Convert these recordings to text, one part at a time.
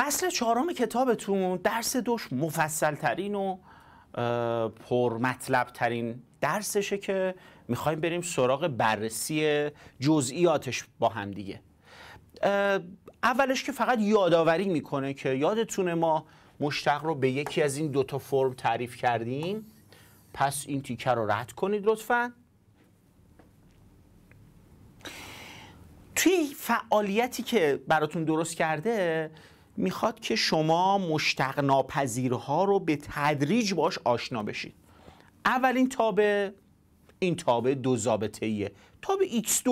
فصل چهارم کتابتون درس دوش مفصل ترین و پرمطلب ترین درسشه که می‌خوایم بریم سراغ بررسی جزئیاتش با هم دیگه. اولش که فقط یادآوری می‌کنه که یادتونه ما مشتق رو به یکی از این دوتا فرم تعریف کردیم. پس این تیکه رو رد کنید لطفا. توی فعالیتی که براتون درست کرده می‌خواد که شما مشتق ناپذیرها رو به تدریج باش آشنا بشید. اولین تابه این تابه دو زابطه ایه. تابه x2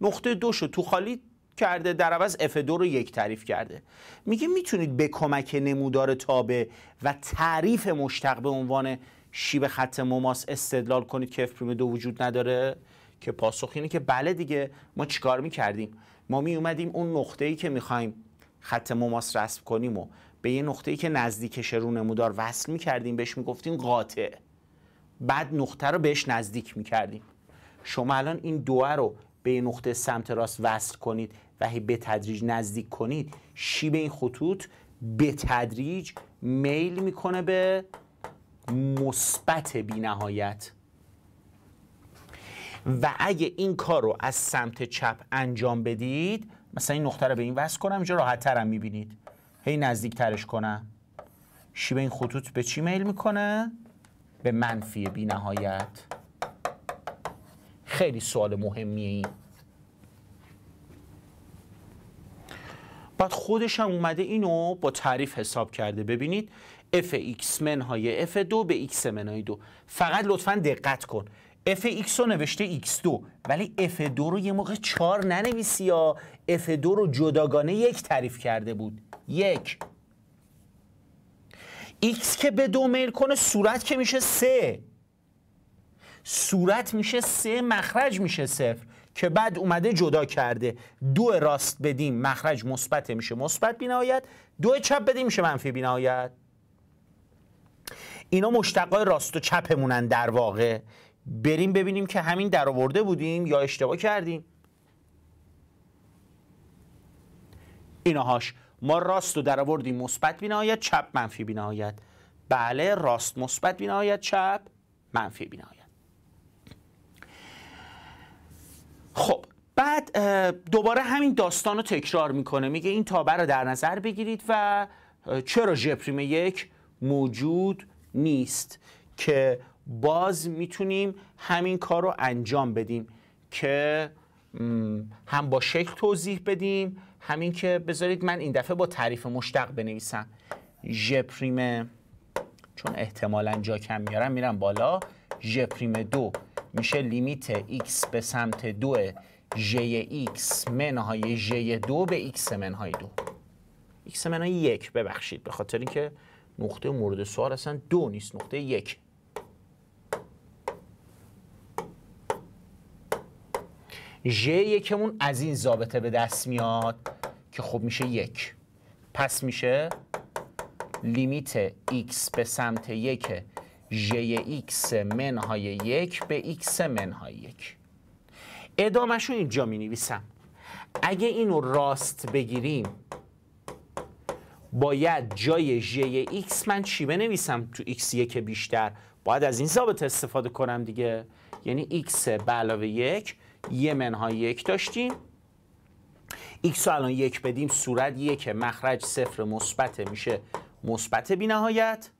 نقطه دو شو تو خالی کرده در عوض f2 رو یک تعریف کرده. میگه می‌تونید به کمک نمودار تابه و تعریف مشتق به عنوان شیب خط مماس استدلال کنید که f دو وجود نداره. که پاسخ اینه که بله دیگه ما چیکار می‌کردیم؟ ما می اومدیم اون نقطه ای که می‌خوایم خط مماس رسم کنیم و به یه نقطه ای که نزدیکش رو نمودار وصل می‌کردیم بهش می‌گفتیم قاطع. بعد نقطه رو بهش نزدیک می‌کردیم. شما الان این دوه رو به یه نقطه سمت راست وصل کنید و هی به تدریج نزدیک کنید شیب این خطوط به تدریج میل می‌کنه به مثبت بینهایت. و اگه این کار رو از سمت چپ انجام بدید مثلا این نقطه رو به این وصل کنم اینجا راحت ترم می‌بینید. هی نزدیک ترش کنم. شیب این خطوط به چی میل می‌کنه؟ به منفی بی نهایت. خیلی سوال مهمیه این. بعد خودش هم اومده اینو با تعریف حساب کرده. ببینید fx منهای f2 به x منهای 2 فقط لطفا دقت کن. fx رو نوشته x2 ولی f2 رو یه موقع 4 ننویسی یا f2 رو جداگانه یک تعریف کرده بود. یک. X که به دو میل کنه صورت که میشه سه. صورت میشه سه مخرج میشه صفر. که بعد اومده جدا کرده. دو راست بدیم مخرج مثبت میشه مثبت بینهایت. دو چپ بدیم میشه منفی بینهایت. اینا مشتقای راست و چپمونن در واقع. بریم ببینیم که همین در آورده بودیم یا اشتباه کردیم. ایناهاش ما راست رو در آوردیم مثبت بینهایت چپ منفی بینهایت بله راست مثبت بینهایت چپ منفی بینهایت خب بعد دوباره همین داستان رو تکرار می‌کنه. میگه این تابه رو در نظر بگیرید و چرا ژپریم یک؟ موجود نیست که باز می‌تونیم همین کار رو انجام بدیم که هم با شکل توضیح بدیم همین که بذارید من این دفعه با تعریف مشتق بنویسم. ژ پریم چون احتمالا جا کم میارم میرم بالا. ژ پریم دو. میشه limit x به سمت دو. ژ x منهای ژ دو به x منهای دو. x منهای یک ببخشید. به خاطر اینکه نقطه مورد سوال اصلا دو نیست نقطه یک. ژ یکمون از این ضابطه به دست میاد. که خب میشه یک. پس میشه لیمیت x به سمت یک ژ x منهای یک به x منهای یک. ادامهش رو اینجا می نویسم اگه اینو راست بگیریم باید جای ژ x من چی بنویسم تو x یک بیشتر؟ باید از این ضابط استفاده کنم دیگه. یعنی x به علاوه یک یه منهای یک داشتیم. X رو الان یک بدیم صورت یک مخرج صفر مثبت میشه مثبت بی نهایت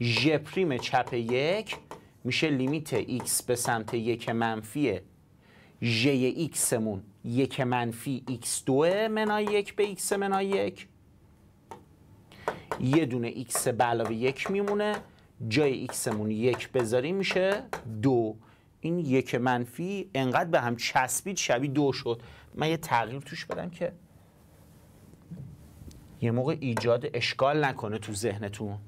ژ پریم چپ یک میشه لیمیت x به سمت یک منفی ژ x مون یک منفی x2 منای یک به x منای یک. یه دونه x به علاوه یک میمونه جای x مون یک بذاریم میشه دو. این یک منفی انقدر به هم چسبید شبیه دو شد. من یه تغییر توش بدم که یه موقع ایجاد اشکال نکنه تو ذهنتون.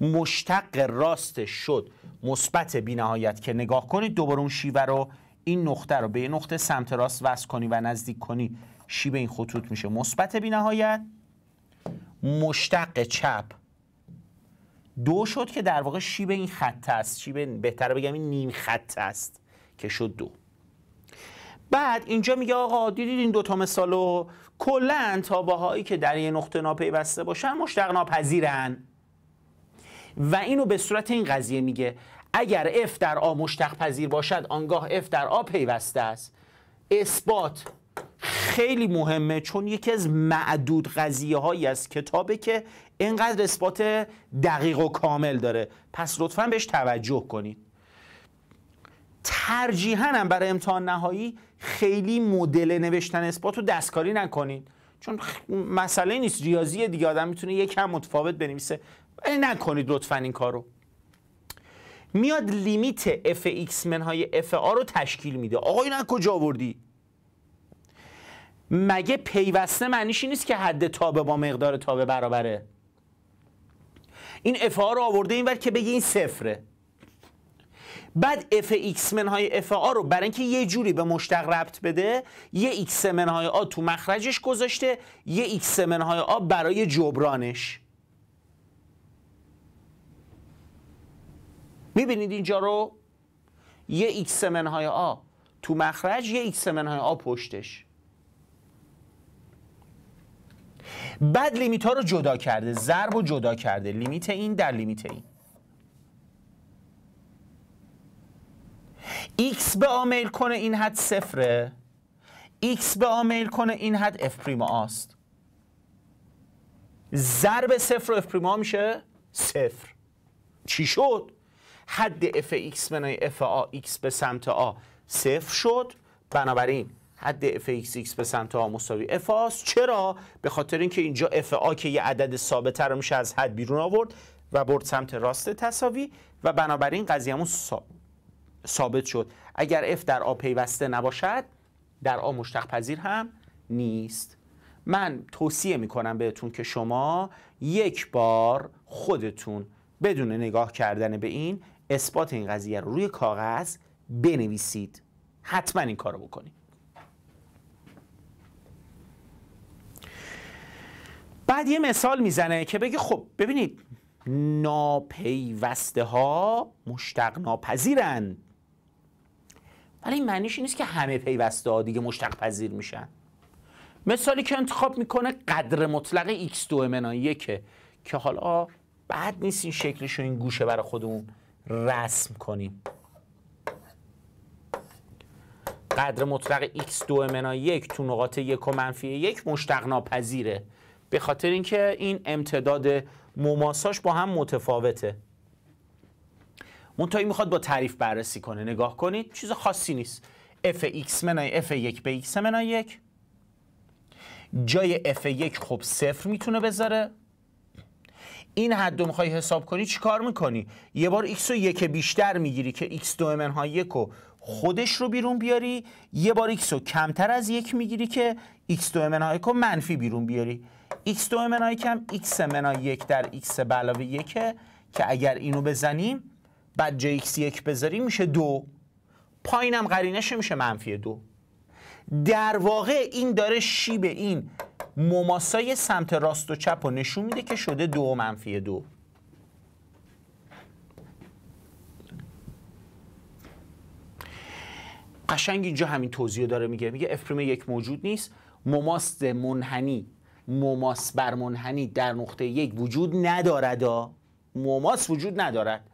مشتق راست شد مثبت بینهایت که نگاه کنید دوباره اون شیوه رو این نقطه رو به یه نقطه سمت راست وصل کنی و نزدیک کنی شیب این خطوط میشه. مثبت بینهایت مشتق چپ. دو شد که در واقع شیب این خط است. شیب بهتر بگم این نیم خط است که شد دو. بعد اینجا میگه آقا دیدید این دوتا مثالو کلا تابه هایی که در یه نقطه ناپیوسته باشن مشتق ناپذیرن. و اینو به صورت این قضیه میگه اگر اف در آ مشتق پذیر باشد آنگاه اف در آ پیوسته است. اثبات خیلی مهمه چون یکی از معدود قضیه هایی از کتابه که اینقدر اثبات دقیق و کامل داره. پس لطفا بهش توجه کنید. ترجیحاً هم برای امتحان نهایی خیلی مدل نوشتن اثبات رو دستکاری نکنید. چون مسئله نیست ریاضی دیگه آدم می‌تونه یکم متفاوت بنویسه. ولی نکنید لطفا این کارو. میاد limit اف ایکس منهای اف آ رو تشکیل میده. آقا این کجا آوردی؟ مگه پیوسته معنیش نیست که حد تابع با مقدار تابه برابره؟ این اف آ رو آورده اینور که بگه این صفره. بعد اف ایکس منهای اف آ رو برای اینکه یه جوری به مشتق ربط بده یه ایکس منهای آ تو مخرجش گذاشته یه ایکس منهای آ برای جبرانش. می‌بینید اینجا رو؟ یه ایکس منهای آ تو مخرج یه ایکس منهای آ پشتش. بعد limit ها رو جدا کرده. ضرب رو جدا کرده. limit این در limit این. X به آ میل کنه این حد صفره. X به آ میل کنه این حد f پریم آ است ضرب صفر و f پریم آ میشه صفر. چی شد؟ حد f x منای f آ x به سمت آ صفر شد. بنابراین حد f x x به سمت آ مساوی f است چرا؟ به خاطر اینکه اینجا f آ که یه عدد ثابت رو میشه از حد بیرون آورد و برد سمت راست تساوی و بنابراین قضیهمون ثابت شد. اگر f در آ پیوسته نباشد در آ مشتق پذیر هم نیست. من توصیه می‌کنم بهتون که شما یک بار خودتون بدون نگاه کردن به این اثبات این قضیه رو روی کاغذ بنویسید. حتما این کارو بکنید. بعد یه مثال می‌زنه که بگه خب ببینید ناپیوسته ها مشتق ناپذیرن ولی این معنیش نیست که همه پیوسته ها دیگه مشتق پذیر میشن. مثالی که انتخاب می‌کنه قدر مطلق x2 منای یکه که حالا بعد نیست این شکلش رو این گوشه برای خودمون رسم کنیم. قدر مطلق x2 منای یک تو نقاط یک و منفی یک مشتق ناپذیره به خاطر اینکه این امتداد مماساش با هم متفاوته. منتهی می‌خواد با تعریف بررسی کنه. نگاه کنید چیز خاصی نیست. F(x) منای f1 به x منای یک. جای f1 خب صفر می‌تونه بذاره. این حد رو می‌خوای حساب کنی چی کار می‌کنی؟ یه بار x رو یک بیشتر می‌گیری که x دو منهای یک رو خودش رو بیرون بیاری. یه بار x رو کمتر از یک می‌گیری که x دو منهای یک رو منفی بیرون بیاری. X دو منهای کم x منهای یک در x علاوه یکه که اگر اینو بزنیم بعد جای x یک بذاریم میشه دو. پایینم قرینش میشه منفی دو. در واقع این داره شیب این مماسای سمت راست و چپ رو نشون میده که شده دو منفی دو. قشنگ اینجا همین توضیح داره میگه. میگه اف یک موجود نیست. مماس منحنی مماس بر منحنی در نقطه یک وجود ندارد. مماس وجود ندارد.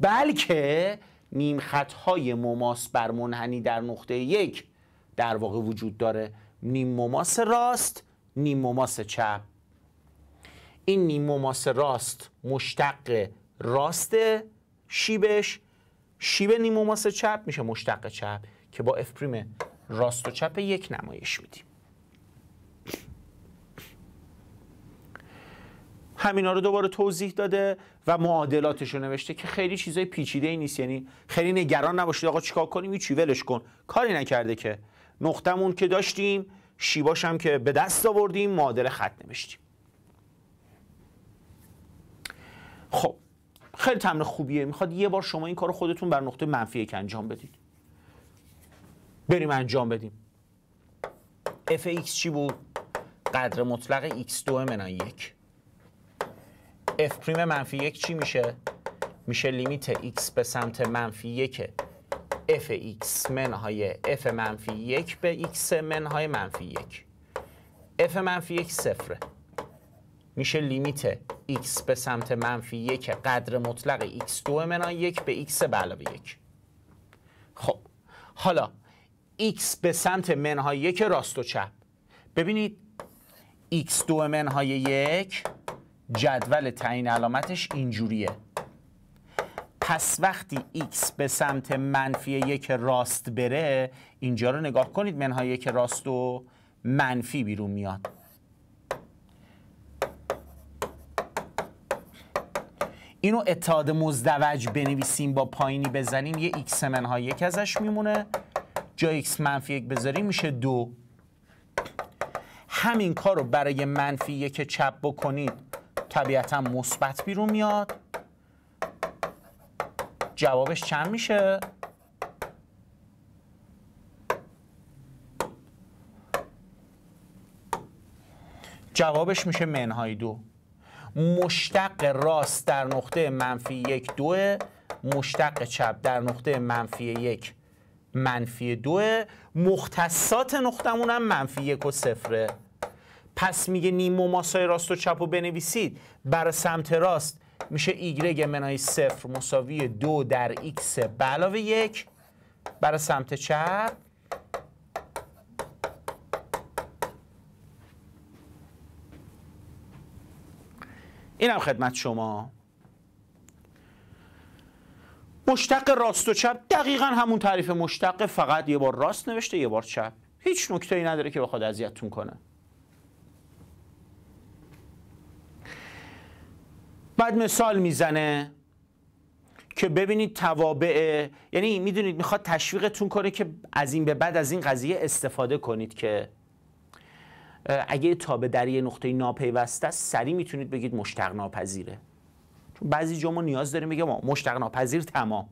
بلکه نیم های مماس بر منحنی در نقطه یک در واقع وجود داره. نیم مماس راست نیم مماس چپ. این نیم مماس راست مشتق راست شیبش. شیب نیم مماس چپ میشه مشتق چپ که با اف پریم راست و چپ یک نمایش میدیم. همینا رو دوباره توضیح داده و معادلاتش رو نوشته که خیلی چیزای پیچیده ای نیست. یعنی خیلی نگران نباشید آقا چیکار کنیم؟ چی ولش کن. کاری نکرده که. نقطمون که داشتیم شیباش هم که به دست آوردیم معادل خط نوشتیم. خب خیلی تمرین خوبیه. می‌خواد یه بار شما این کار خودتون بر نقطه منفی یک انجام بدید. بریم انجام بدیم. F(x) چی بود؟ قدر مطلق x2 منای یک. F پریم منفی یک چی میشه؟ میشه لیمیت x به سمت منفی یک f x منهای f منفی یک به x منهای منفی یک. F منفی یک صفره. میشه لیمیت x به سمت منفی یک قدر مطلق x2 منهای یک به x به علاوه یک. خب حالا x به سمت منهای یک راست و چپ. ببینید x2 منهای یک جدول تعیین علامتش اینجوریه. پس وقتی x به سمت منفی یک راست بره اینجا رو نگاه کنید منهای یک راست و منفی بیرون میاد. اینو اتحاد مزدوج بنویسیم با پایینی بزنیم یه x منهای یک ازش میمونه. جا x منفی یک بذاریم میشه دو. همین کار رو برای منفی یک چپ بکنید. طبیعتا مثبت بیرون میاد. جوابش چند میشه؟ جوابش میشه منهای دو. مشتق راست در نقطه منفی یک دوه مشتق چپ در نقطه منفی یک منفی دوه. مختصات نقطمون هم منفی یک و صفره. پس میگه نیم مماسای راست و چپ رو بنویسید. برای سمت راست میشه ایگرگ منهای صفر مساوی دو در ایکس به علاوه یک برای سمت چپ. اینم خدمت شما. مشتق راست و چپ. دقیقا همون تعریف مشتق فقط یه بار راست نوشته یه بار چپ. هیچ نکته ای نداره که بخواد اذیتتون کنه. بعد مثال می‌زنه که ببینید توابع یعنی می‌دونید می‌خواد تشویقتون کنه که از این به بعد از این قضیه استفاده کنید که اگه تابع در یه نقطه ناپیوسته است سریع می‌تونید بگید مشتق ناپذیره. چون بعضی جا ما نیاز داریم بگیم مشتق ناپذیر تمام.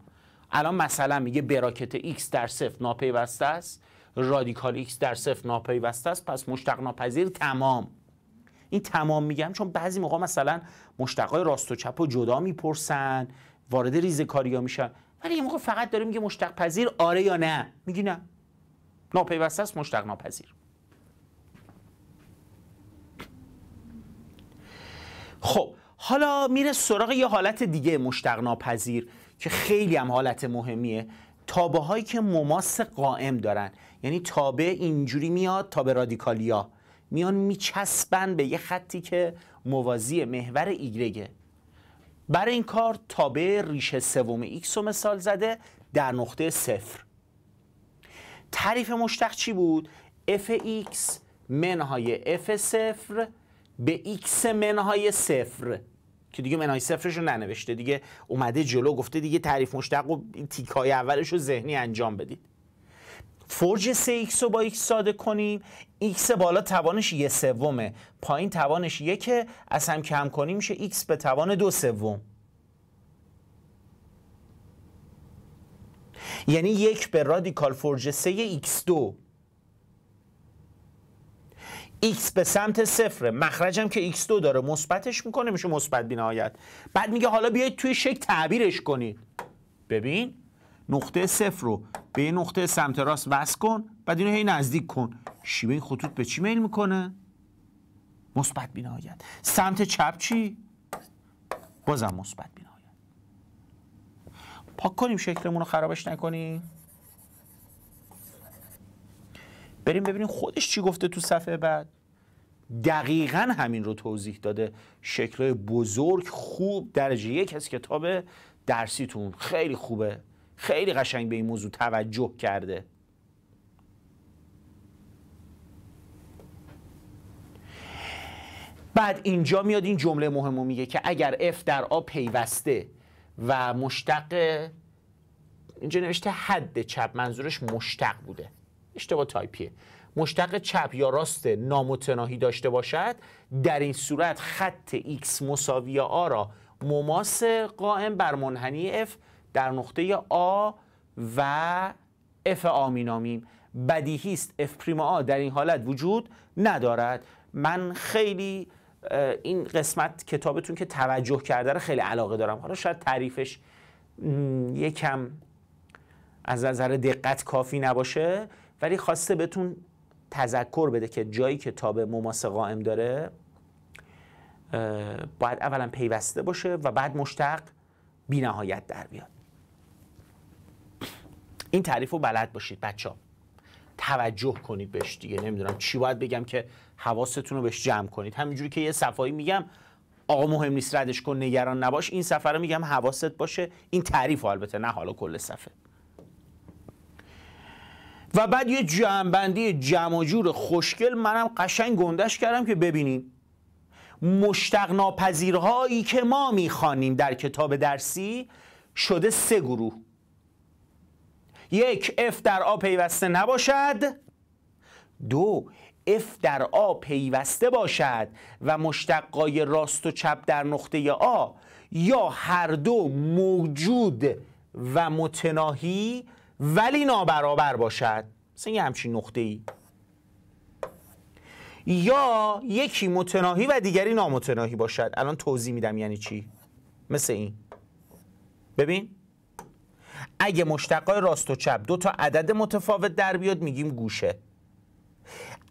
الان مثلا میگه براکت x در صفر ناپیوسته است رادیکال x در صفر ناپیوسته است پس مشتق ناپذیر تمام. این تمام میگم چون بعضی موقع مثلا مشتقای راست و چپ و جدا می‌پرسن وارد ریزکاری ها میشن. ولی یه موقع فقط داره میگه مشتق پذیر آره یا نه؟ میگی نه. ناپیوسته است مشتق ناپذیر. خب حالا میره سراغ یه حالت دیگه مشتق ناپذیر که خیلی هم حالت مهمیه. تابع هایی که مماس قائم دارن. یعنی تابع اینجوری میاد تابع رادیکالیا. میان میچسبن به یه خطی که موازی محور ایگرگه برای این کار تابع ریشه سوم ایکس رو مثال زده در نقطه صفر. تعریف مشتق چی بود؟ اف ایکس منهای اف صفر به ایکس منهای صفر. که دیگه منهای صفرش رو ننوشته دیگه اومده جلو گفته دیگه تعریف مشتق و تیک های اولش رو ذهنی انجام بدید. فرجه 3 x رو با x ساده کنیم. x بالا توانش یه سومه. پایین توانش یکه. از هم کم کنیم میشه x به توان دو سوم. یعنی یک به رادیکال فرج 3 x2 x به سمت صفره. مخرجم که x2 داره مثبتش می‌کنه میشه مثبت بینهایت. بعد میگه حالا بیایید توی شکل تعبیرش کنید. ببین. نقطه صفر رو به یه نقطه سمت راست وصل کن بعد اینو هی نزدیک کن. شیبه این خطوط به چی میل می‌کنه؟ مثبت بینهایت. سمت چپ چی؟ بازم مثبت بینهایت. پاک کنیم شکلمون رو خرابش نکنیم. بریم ببینیم خودش چی گفته تو صفحه بعد. دقیقا همین رو توضیح داده. شکل بزرگ خوب درجه یک از کتاب درسیتون. خیلی خوبه. خیلی قشنگ به این موضوع توجه کرده. بعد اینجا میاد این جمله مهم میگه که اگر F در آ پیوسته و مشتق اینجا نوشته حد چپ منظورش مشتق بوده. اشتباه تایپیه. مشتق چپ یا راست نامتناهی داشته باشد در این صورت خط x مساوی آ را مماس قائم بر منحنی F در نقطه آ و اف آ مینامیم بدیهی است اف پریم آ در این حالت وجود ندارد. من خیلی این قسمت کتابتون که توجه کرده رو خیلی علاقه دارم. حالا شاید تعریفش یکم از نظر دقت کافی نباشه ولی خواسته بهتون تذکر بده که جایی که تاب مماس قائم داره باید اولا پیوسته باشه و بعد مشتق بی نهایت در بیاد. این تعریف رو بلد باشید بچه ها توجه کنید بهش دیگه نمی‌دونم چی باید بگم که حواستون رو بهش جمع کنید. همینجوری که یه صفایی میگم آقا مهم نیست ردش کن نگران نباش. این سفر رو میگم حواست باشه. این تعریف البته نه حالا کل صفحه. و بعد یه جمعبندی جمع جور خوشگل منم قشنگ گندش کردم که ببینیم مشتق ناپذیرهایی که ما می‌خوانیم در کتاب درسی شده سه گروه. یک اف در آ پیوسته نباشد. دو اف در آ پیوسته باشد و مشتقای راست و چپ در نقطه آ یا هر دو موجود و متناهی ولی نابرابر باشد. مثل یه همچین نقطه ای یا یکی متناهی و دیگری نامتناهی باشد. الان توضیح میدم یعنی چی. مثل این. ببین. اگه مشتقای راست و چپ دو تا عدد متفاوت در بیاد میگیم گوشه.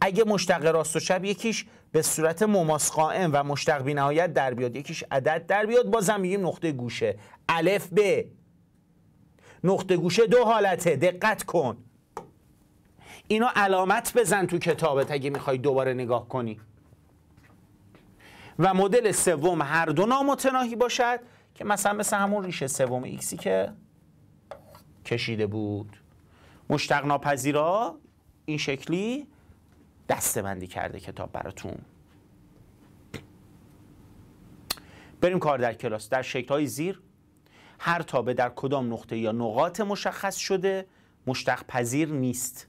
اگه مشتق راست و چپ یکیش به صورت مماس قائم و مشتق بی نهایت در بیاد یکیش عدد در بیاد بازم میگیم نقطه گوشه. الف ب. نقطه گوشه دو حالته. دقت کن. اینو علامت بزن تو کتابت اگه می‌خوای دوباره نگاه کنی. و مدل سوم هر دو نامتناهی باشد که مثلا مثل همون ریشه سوم ایکسی که کشیده بود. مشتق ناپذیرا این شکلی دسته بندی کرده کتاب براتون. بریم کار در کلاس. در شکل های زیر هر تابه در کدام نقطه یا نقاط مشخص شده مشتق پذیر نیست.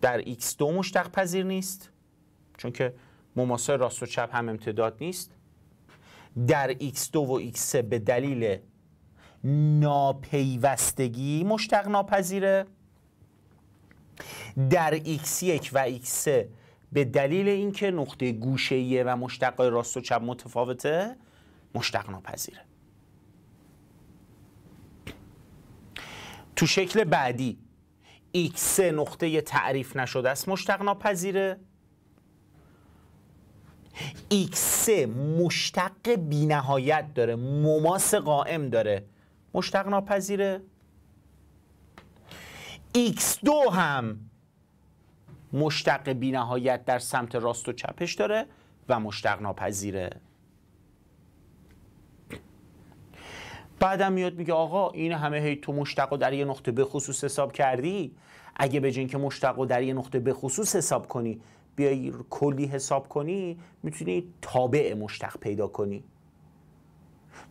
در x2 مشتق پذیر نیست چون که مماسای راست و چپ هم امتداد نیست. در x2 و x3 به دلیل ناپیوستگی مشتق ناپذیره. در x1 و x3 به دلیل اینکه نقطه گوشه‌ایه و مشتق راست و چپ متفاوته مشتق ناپذیره. تو شکل بعدی x نقطه تعریف نشده است مشتق ناپذیره. x مشتق بینهایت داره مماس قائم داره. مشتق ناپذیره x2 هم مشتق بینهایت در سمت راست و چپش داره و مشتق ناپذیره بعدم میاد میگه آقا این همه هی تو مشتق در یه نقطه به خصوص حساب کردی؟ اگه به که مشتق در یه نقطه به خصوص حساب کنی بیای کلی حساب کنی می‌تونی تابع مشتق پیدا کنی.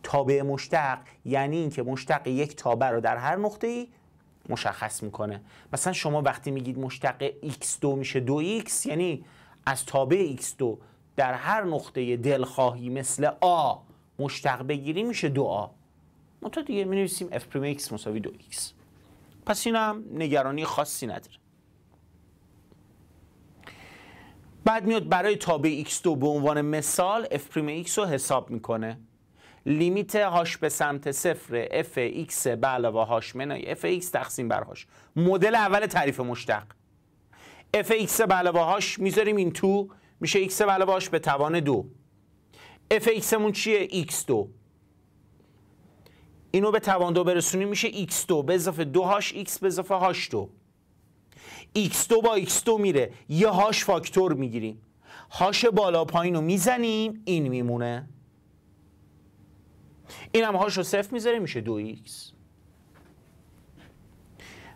تابع مشتق یعنی اینکه مشتق یک تابع رو در هر نقطه ای مشخص می‌کنه. مثلا شما وقتی میگید مشتق x2 میشه 2x یعنی از تابع x2 در هر نقطه دلخواهی مثل a مشتق بگیری میشه 2a منتها دیگه می نویسیم f x مساوی 2x پس این هم نگرانی خاصی نداره. بعد میاد برای تابع x2 به عنوان مثال f x رو حساب می‌کنه. لیمیت هاش به سمت صفر f x به علاوه هاش منای f x تقسیم بر هاش. مدل اول تعریف مشتق. F x به علاوه هاش می‌ذاریم این تو میشه x به علاوه هاش به توان دو. F x مون چیه؟ X2 اینو به توان دو برسونیم میشه x2 به اضافه دو هاش x به اضافه هاش دو. X2 با x2 میره. یه هاش فاکتور می‌گیریم. هاش بالا پایین رو می‌زنیم این میمونه. این هم هاش رو صفر می‌ذاریم میشه دو x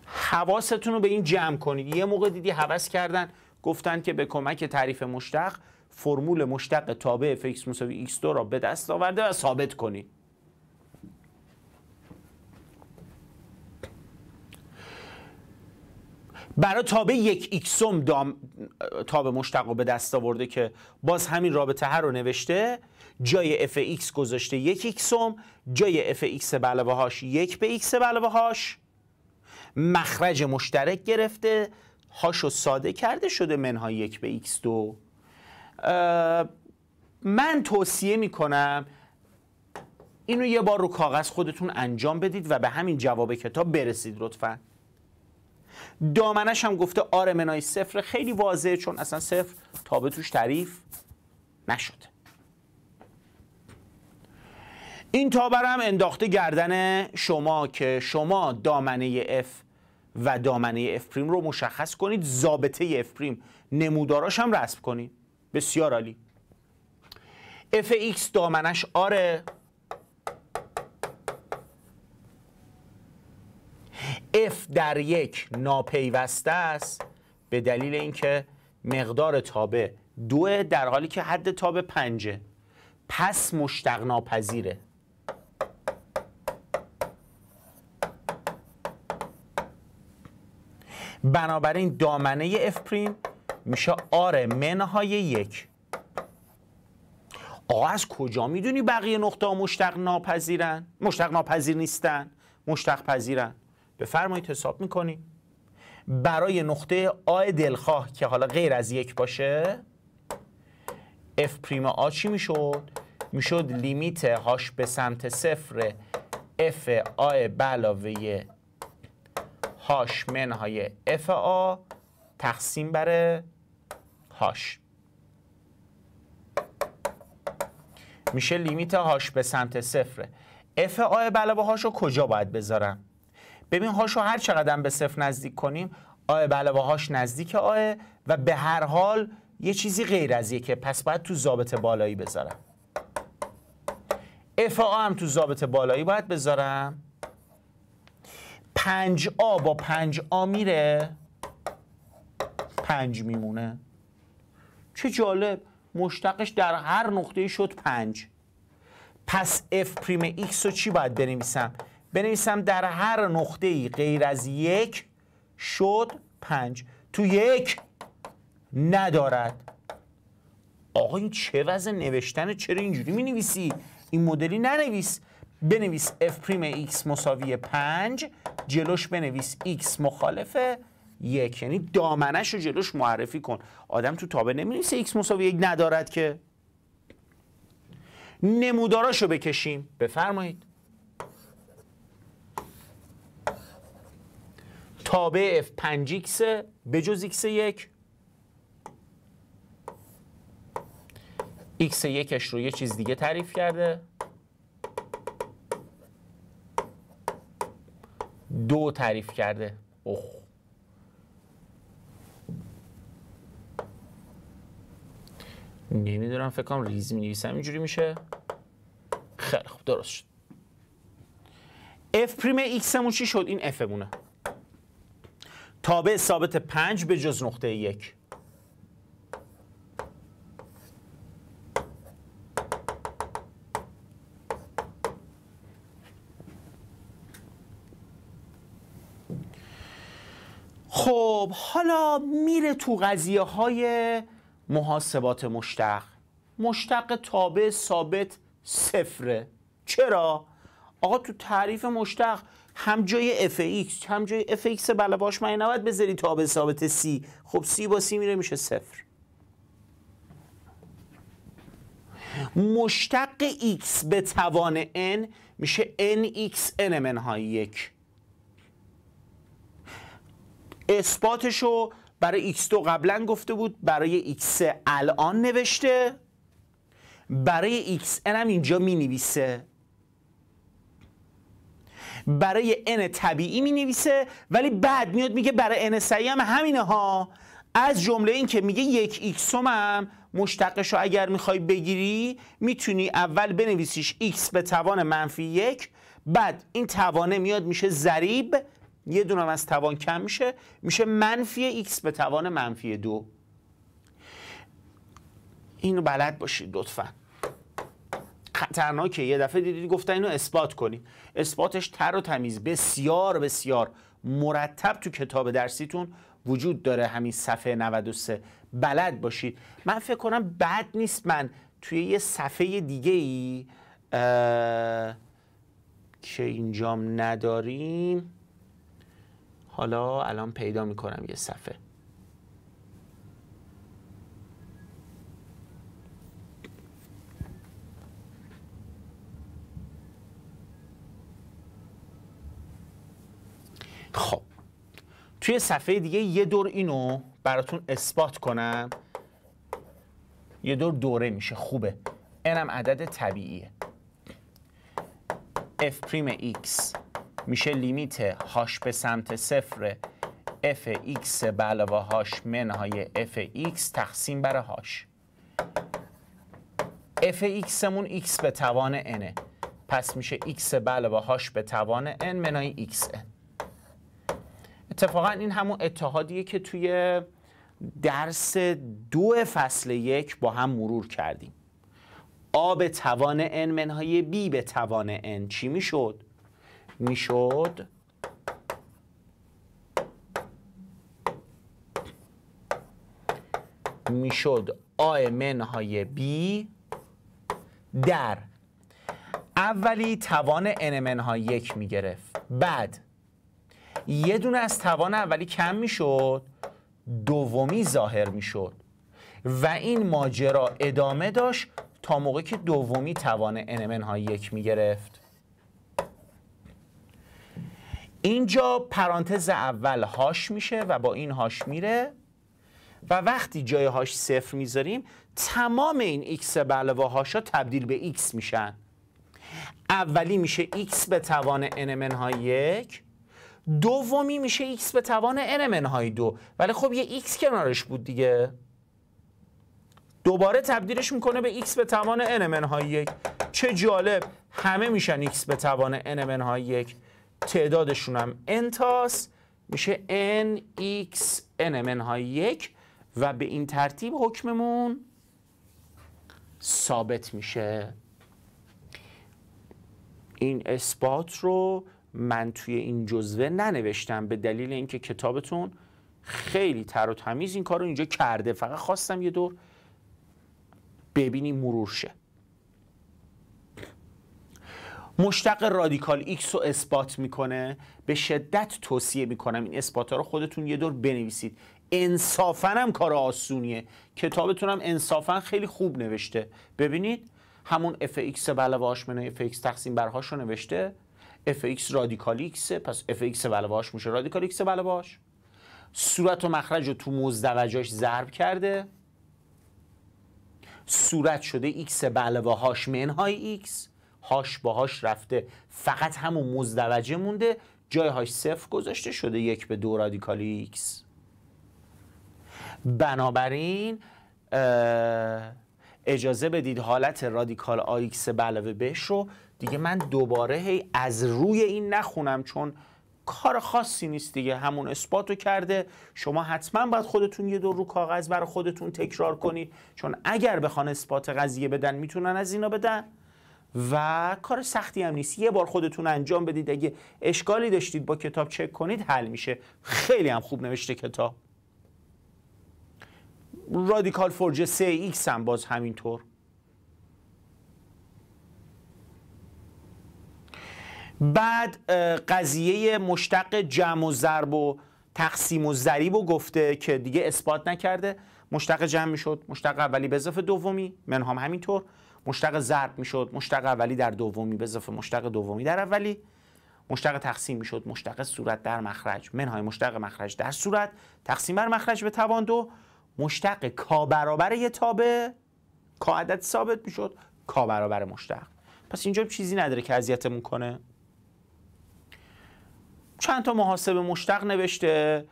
حواستون رو به این جمع کنید. یه موقع دیدی حوض کردن گفتن که به کمک تعریف مشتق فرمول مشتق تابع fx مساوی x2 را به دست آورده و ثابت کنید. برای تابع یک ایکسوم دام تابع مشتق به دست آورده که باز همین رابطه هر رو نوشته. جای اف ایکس گذاشته یک ایکسوم جای اف ایکس به علاوه هاش یک به ایکس به علاوه هاش مخرج مشترک گرفته هاشو ساده کرده شده منهای یک به ایکس دو. من توصیه می‌کنم اینو یه بار رو کاغذ خودتون انجام بدید و به همین جواب کتاب برسید لطفا. دامنش هم گفته آر منای صفر خیلی واضحه چون اصلا صفر تابع توش تعریف نشده. این تابر هم انداخته گردن شما که شما دامنه F و دامنه F پریم رو مشخص کنید ضابطه F پریم نموداراش هم رسم کنید. بسیار عالی. Fx دامنش آره. F در یک ناپیوسته است به دلیل اینکه مقدار تابه دو در حالی که حد تابه پنجه. پس مشتق ناپذیره. بنابراین دامنه F پریم میشه آر منهای یک آقا از کجا می‌دونی بقیه نقطه ها مشتق ناپذیرن؟ مشتق ناپذیر نیستن؟ مشتق پذیرن؟ بفرمایید حساب می‌کنیم برای نقطه آ دلخواه که حالا غیر از یک باشه F پریم آ چی می‌شد؟ می‌شد لیمیت هاش به سمت صفر F آ به علاوه هاش منهای F آ تقسیم بر هاش. میشه لیمیت هاش به سمت صفره. اف آ به علاوه هاش رو کجا باید بذارم؟ ببین هاش رو هر چقدر به صفر نزدیک کنیم آ به علاوه هاش نزدیک آ و به هر حال یه چیزی غیر از یکه پس باید تو ضابط بالایی بذارم. اف آ هم تو ضابط بالایی باید بذارم. 5 آ با 5 آ میره؟ 5 میمونه. چه جالب. مشتقش در هر نقطه شد 5 پس f پریم x رو چی باید بنویسم؟ بنویسم در هر نقطه ای غیر از یک شد 5 تو یک ندارد. آقا این چه وضع نوشتن چرا اینجوری می نویسی این مدلی ننویس. بنویس f پریم x مساوی 5 جلوش بنویس x مخالفه یک. یعنی دامنش رو جلوش معرفی کن. آدم تو تابه نمی‌نویسه x مساوی یک ندارد که. نموداراش رو بکشیم. بفرمایید. تابع f 5 x به جز x 1 x یکش رو یه چیز دیگه تعریف کرده. دو تعریف کرده. اوه نمی‌دونم فکر ریز می نویسم اینجوری میشه؟ خیلی خوب درست شد. F پریم x همون چی شد؟ این f مونه. تابع ثابت 5 به جز نقطه یک خب حالا میره تو قضیه های محاسبات مشتق. مشتق تابع ثابت صفره. چرا؟ آقا تو تعریف مشتق هم جای fx هم جای fx بله باش من نباید بذاری تابع ثابت c. خب c با c میره میشه صفر. مشتق x به توان n میشه nx n منهای یک. اثباتشو برای x2 قبلا گفته بود برای x الان نوشته برای xn هم اینجا می نویسه برای n طبیعی می نویسه ولی بعد میاد میگه برای n سعی هم همینه ها. از جمله این که میگه یک x هم مشتقش رو اگر می‌خوای بگیری می‌تونی اول بنویسیش x به توان منفی یک بعد این توانه میاد میشه ضریب یه دونم از توان کم میشه میشه منفی x به توان منفی دو. اینو بلد باشید لطفا. خطرناکه. یه دفعه دیدید گفتن اینو اثبات کنید اثباتش تر و تمیز بسیار بسیار مرتب تو کتاب درسیتون وجود داره همین صفحه 93 بلد باشید. من فکر کنم بد نیست من توی یه صفحه دیگه ای که اینجام نداریم. حالا الان پیدا می‌کنم یه صفحه. خب. توی صفحه دیگه یه دور اینو براتون اثبات کنم. یه دور دوره میشه. خوبه. اینم عدد طبیعیه. F' x. میشه لیمیت هاش به سمت صفر. f x به علاوه هاش منهای f x تقسیم بر هاش. f x مون x به توان n. پس میشه x به علاوه هاش به توان n منهای x n اتفاقا این همون اتحادیه که توی درس دو فصل یک با هم مرور کردیم. آ به توان n منهای b به توان n چی می‌شد؟ می‌شد. می‌شد آ منهای b در. اولی توان n منهای یک می‌گرفت. بعد یه دونه از توان اولی کم می‌شد دومی ظاهر می‌شد. و این ماجرا ادامه داشت تا موقعی که دومی توان n های یک می‌گرفت. اینجا پرانتز اول هاش میشه و با این هاش میره و وقتی جای هاش صفر می‌ذاریم تمام این x به علاوه هاشا تبدیل به x میشن. اولی میشه x به توان n های یک دومی میشه x به توان n منهای دو. ولی خب یه x کنارش بود دیگه. دوباره تبدیلش می‌کنه به x به توان n منهای یک. چه جالب. همه میشن x به توان n منهای یک. تعدادشون هم n تاست میشه n x n منهای یک و به این ترتیب حکممون ثابت میشه. این اثبات رو من توی این جزوه ننوشتم به دلیل اینکه کتابتون خیلی تر و تمیز این کار رو اینجا کرده. فقط خواستم یه دور ببینی مرور شه. مشتق رادیکال ایکس رو اثبات می‌کنه. به شدت توصیه می‌کنم این اثبات ها رو خودتون یه دور بنویسید. انصافا هم کار آسونیه. کتابتون هم انصافا خیلی خوب نوشته. ببینید همون اف ایکس علاوه هاش منهای اف ایکس تقسیم بر هاش رو نوشته. Fx رادیکال x پس fx علاوه میشه رادیکال x علاوه صورت و مخرج رو تو مزدوجاش ضرب کرده. صورت شده به علاوه هاش منهای x هاش با هاش رفته. فقط همون مزدوجه مونده جای هاش صفر گذاشته شده یک به دو رادیکال x بنابراین اجازه بدید حالت رادیکال آx به علاوه بش رو دیگه من دوباره هی از روی این نخونم چون کار خاصی نیست دیگه. همون اثباتو کرده. شما حتما باید خودتون یه دور رو کاغذ برای خودتون تکرار کنید چون اگر بخوان اثبات قضیه بدن می‌تونن از اینا بدن. و کار سختی هم نیست. یه بار خودتون انجام بدید. اگه اشکالی داشتید با کتاب چک کنید حل میشه. خیلی هم خوب نوشته کتاب. رادیکال فورج 3 هم باز همینطور. بعد قضیه مشتق جمع و ضرب و تقسیم و ضریب و گفته که دیگه اثبات نکرده. مشتق جمع می‌شد. مشتق اولی به اضافه دومی. منهام همینطور. مشتق ضرب می‌شد مشتق اولی در دومی به اضافه مشتق دومی در اولی مشتق تقسیم می‌شد مشتق صورت در مخرج منهای مشتق مخرج در صورت تقسیم بر مخرج به توان دو مشتق کا برابر یه تابع کا عدد ثابت می‌شد کا برابر مشتق. پس اینجا چیزی نداره که اذیتمون کنه. چند تا محاسب مشتق نوشته.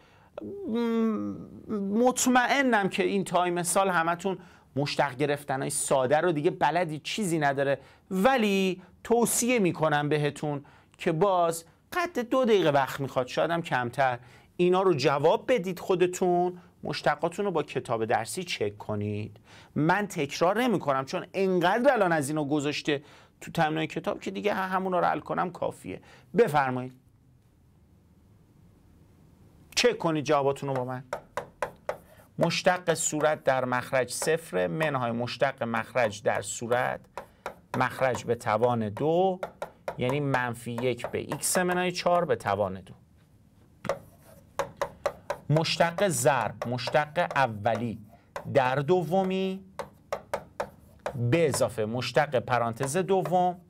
مطمئنم که این تایم سال همتون مشتق گرفتن های ساده رو دیگه بلدی چیزی نداره. ولی توصیه می‌کنم بهتون که باز قد دو دقیقه وقت می‌خواد شاید کمتر. اینا رو جواب بدید خودتون. مشتقاتون رو با کتاب درسی چک کنید. من تکرار نمی کنم چون انقدر الان از اینو گذاشته تو تمنای کتاب که دیگه همون رو حل کنم کافیه. بفرمایید. چک کنید جواباتون رو با من. مشتق صورت در مخرج صفر منهای مشتق مخرج در صورت. مخرج به توان دو یعنی منفی یک به x منهای چهار به توان دو. مشتق ضرب مشتق اولی. در دومی به اضافه مشتق پرانتز دوم.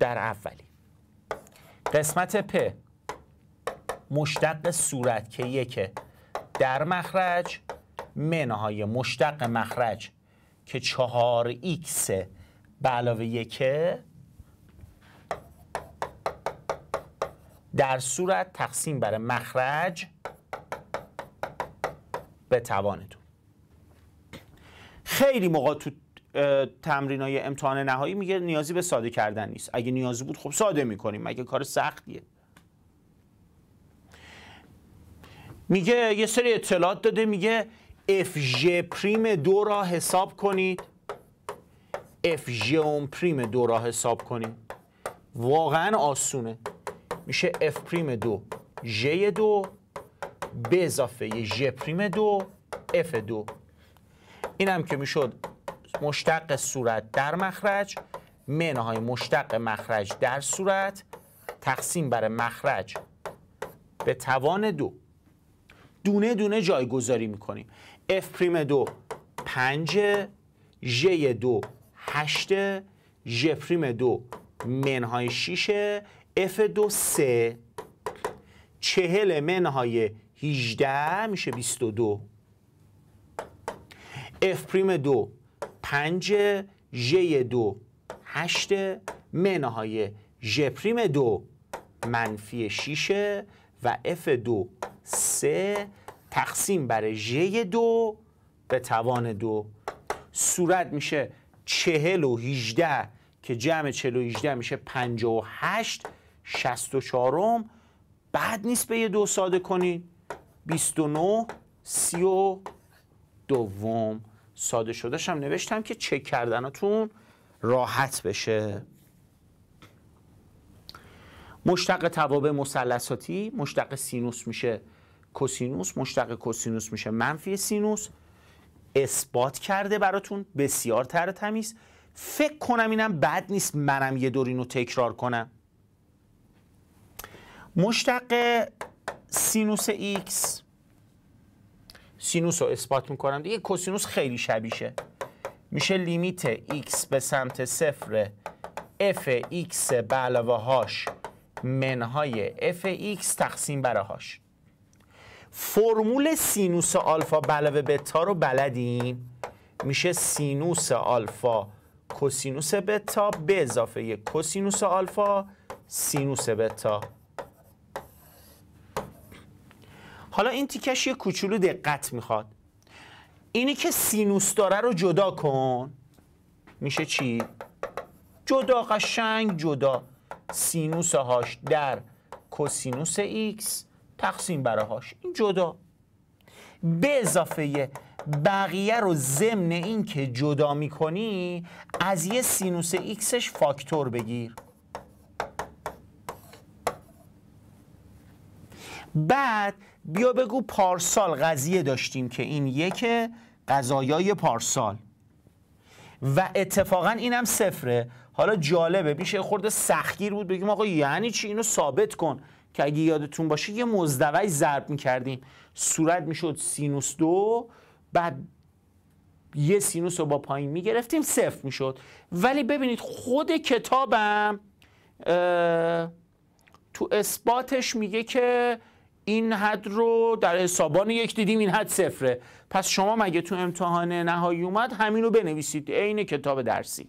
در اولی. قسمت پ. مشتق صورت که یکه. در مخرج منهای مشتق مخرج که چهار ایکس به علاوه یکه در صورت تقسیم بر مخرج به توان دو خیلی موقع تو تمرین های امتحان نهایی میگه نیازی به ساده کردن نیست. اگه نیازی بود خب ساده می‌کنیم. مگه کار سختیه؟ میگه یه سری اطلاعات داده میگه اف ژ پریم دو را حساب کنید. اف ژ پریم دو را حساب کنید. واقعا آسونه. میشه اف پریم دو ژ دو به اضافه ژ پریم دو اف دو. این هم که می‌شد مشتق صورت در مخرج منهای مشتق مخرج در صورت تقسیم بر مخرج به توان دو. دونه دونه جایگذاری می‌کنیم. F پریم دو پنج ژ دو هشت ژ پریم دو منهای شیشه f دو سه. چهل منهای هیجده میشه بیست و دو. F پریم دو پنج ژ دو هشت منهای ژ پریم دو منفی شیشه و f دو سه تقسیم بر ژ دو به توان دو. صورت میشه چهل و هیجده که جمع چهل و هیجده میشه پنجاه و هشت شصت و چهارم. بد نیست به یه دو ساده کنید بیست و نو سی و دوم. ساده شدهش هم نوشتم که چک کردناتون راحت بشه. مشتق توابع مثلثاتی مشتق سینوس میشه کوسینوس مشتق کوسینوس میشه منفی سینوس. اثبات کرده براتون بسیار تر تمیز. فکر کنم اینم بد نیست منم یه دور اینو تکرار کنم. مشتق سینوس x سینوس رو اثبات می‌کنم. دیگه کوسینوس خیلی شبیشه. میشه limit x به سمت صفر f x به علاوه هاش. منهای f x تقسیم بر هاش. فرمول سینوس آلفا به علاوه بتا رو بلدیم؟ میشه سینوس آلفا کوسینوس بتا به اضافه کوسینوس آلفا سینوس بتا. حالا این تیکش یه کوچولو دقت می‌خواد. اینی که سینوس داره رو جدا کن. میشه چی؟ جدا قشنگ جدا. سینوس هاش در کوسینوس ایکس. تقسیم بر هاش این جدا. به اضافه بقیه رو ضمن این که جدا می‌کنی از یه سینوس ایکسش فاکتور بگیر. بعد بیا بگو پارسال قضیه داشتیم که این یک قضایای پارسال. و اتفاقا اینم صفره. حالا جالبه میشه خورده سختگیر بود بگیم آقا یعنی چی؟ اینو ثابت کن. که اگه یادتون باشه یه مزدوج ضرب می‌کردیم. صورت می‌شد سینوس دو بعد یه سینوس رو با پایین می‌گرفتیم صفر می‌شد. ولی ببینید خود کتابم تو اثباتش میگه که این حد رو در حسابان یک دیدیم این حد صفره. پس شما مگه تو امتحان نهایی اومد همین رو بنویسید؟ عین کتاب درسی.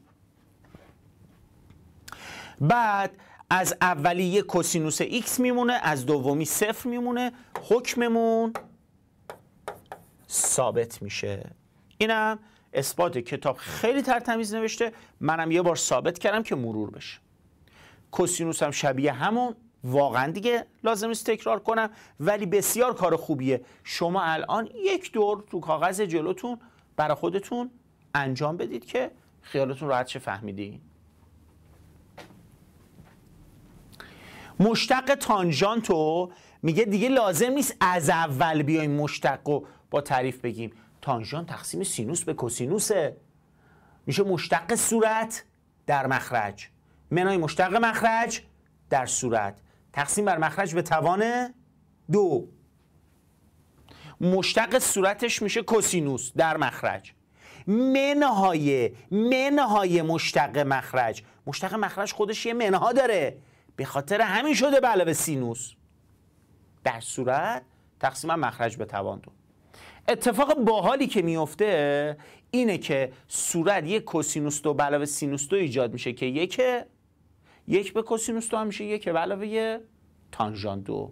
بعد از اولی یک کوسینوس x میمونه از دومی صفر میمونه. حکممون ثابت میشه. اینم اثبات کتاب خیلی ترتمیز نوشته. منم یه بار ثابت کردم که مرور بشه. کوسینوس هم شبیه همون. واقعا دیگه لازم است تکرار کنم ولی بسیار کار خوبیه. شما الان یک دور تو کاغذ جلوتون برای خودتون انجام بدید که خیالتون راحت چه فهمیدین. مشتق تانژانتو میگه دیگه لازم نیست از اول بیایم مشتق رو با تعریف بگیم. تانژانت تقسیم سینوس به کوسینوسه. میشه مشتق صورت در مخرج. منای مشتق مخرج در صورت. تقسیم بر مخرج به توان دو. مشتق صورتش میشه کوسینوس در مخرج. منهای منهای مشتق مخرج. مشتق مخرج خودش یه منها داره. به خاطر همین شده به علاوه سینوس. در صورت تقسیم مخرج به توان دو. اتفاق باحالی که میفته اینه که صورت یک کوسینوس دو به علاوه سینوس دو ایجاد میشه که یک یک به کوسینوس دو هم میشه یک به علاوه تانژان دو.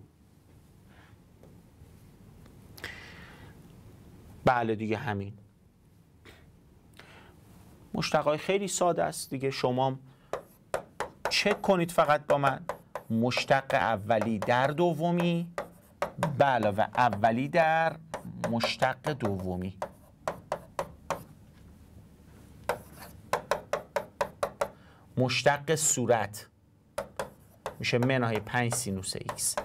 بله دیگه همین. مشتقای خیلی ساده است دیگه شما چک کنید فقط با من. مشتق اولی در دومی. به علاوه اولی در مشتق دومی. مشتق صورت. میشه منهای 5 سینوس x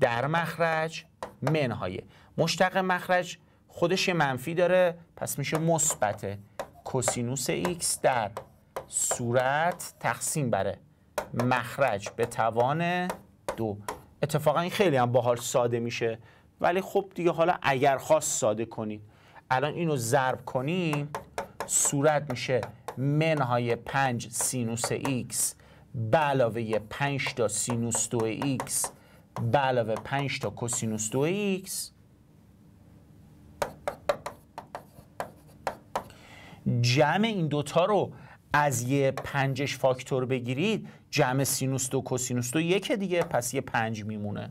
در مخرج منهای. مشتق مخرج خودش منفی داره پس میشه مثبت. کوسینوس x در صورت تقسیم بره. مخرج به توان دو. اتفاقا این خیلی هم باحال ساده میشه ولی خب دیگه حالا اگر خواست ساده کنید. الان اینو ضرب کنیم صورت میشه منهای 5 سینوس x به علاوه 5 تا سینوس 2 x به علاوه 5 تا کوسینوس 2 x جمع این دوتا رو از یه پنجش فاکتور بگیرید جمع سینوس دو کوسینوس دو یکه دیگه پس یه پنج میمونه.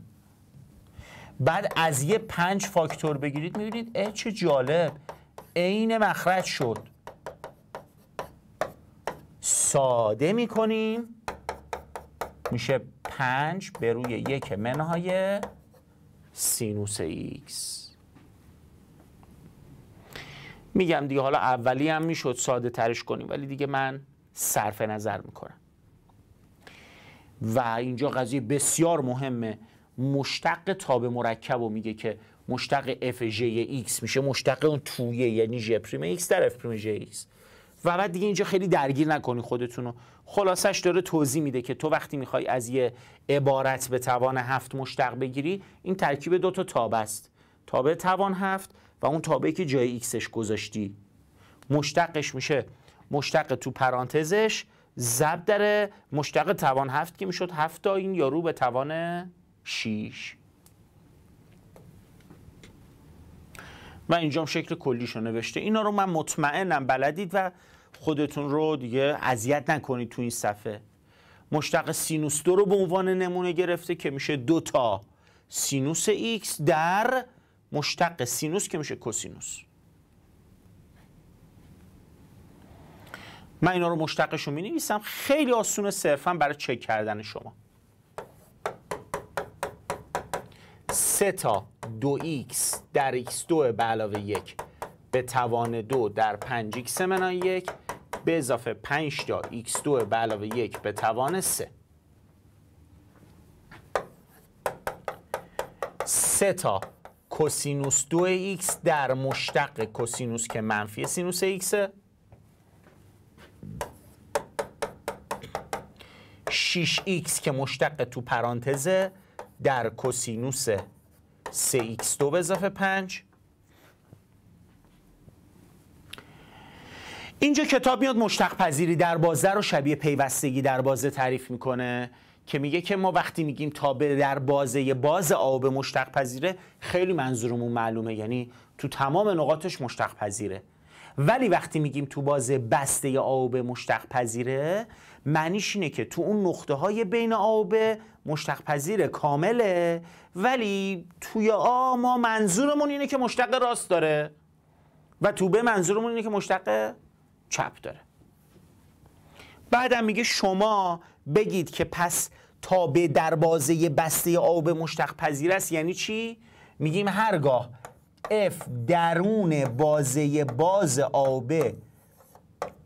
بعد از یه پنج فاکتور بگیرید می‌بینید اه چه جالب. عین مخرج شد. ساده می‌کنیم. میشه پنج به روی یک منهای سینوس ایکس. میگم دیگه حالا اولی هم می‌شد ساده ترش کنیم ولی دیگه من صرف نظر می‌کنم. و اینجا قضیه بسیار مهمه. مشتق تابع مرکب رو میگه که مشتق اف جی ایکس میشه. مشتق اون توییه یعنی ژ پریم ایکس در اف پریم جی ایکس و بعد دیگه اینجا خیلی درگیر نکنی خودتون رو. خلاصش داره توضیح میده که تو وقتی می‌خوای از یه عبارت به توان هفت مشتق بگیری این ترکیب دو تا تاب است. تابع توان هفت و اون تابعی که جای ایکسش گذاشتی مشتقش میشه. مشتق تو پرانتزش ضرب داره مشتق توان هفت که می‌شد هفت این یارو به توان 6 و اینجام شکل کلیشو نوشته. اینا رو من مطمئنم بلدید و خودتون رو دیگه اذیت نکنید تو این صفحه. مشتق سینوس دو رو به عنوان نمونه گرفته که میشه دو تا سینوس x در مشتق سینوس که میشه کوسینوس. من اینا رو مشتقش رو می نویسم خیلی آسونه صرفا برای چک کردن شما. سه تا دو x در x دو به علاوه یک. به توان دو در پنج x منای یک. به اضافه پنج تا x دو به علاوه یک به توان سه. سه تا کوسینوس دو x در مشتق کوسینوس که منفی سینوس x 6x که مشتق تو پرانتزه در کوسینوس 3x2 به اضافه 5 اینجا کتاب میاد مشتق پذیری در بازه رو شبیه پیوستگی در بازه تعریف می‌کنه. که میگه که ما وقتی میگیم تابع در بازه باز آب مشتق پذیره خیلی منظورمون معلومه. یعنی تو تمام نقاطش مشتق پذیره. ولی وقتی میگیم تو بازه بسته آب مشتق پذیره معنیش اینه که تو اون نقطه های بین آب مشتق پذیر کامله ولی توی آ ما منظورمون اینه که مشتق راست داره و تو به منظورمون اینه که مشتق چپ داره. بعدم میگه شما بگید که پس تابع در بازه بسته آب مشتق پذیر است یعنی چی؟ میگیم هرگاه F درون بازه باز آب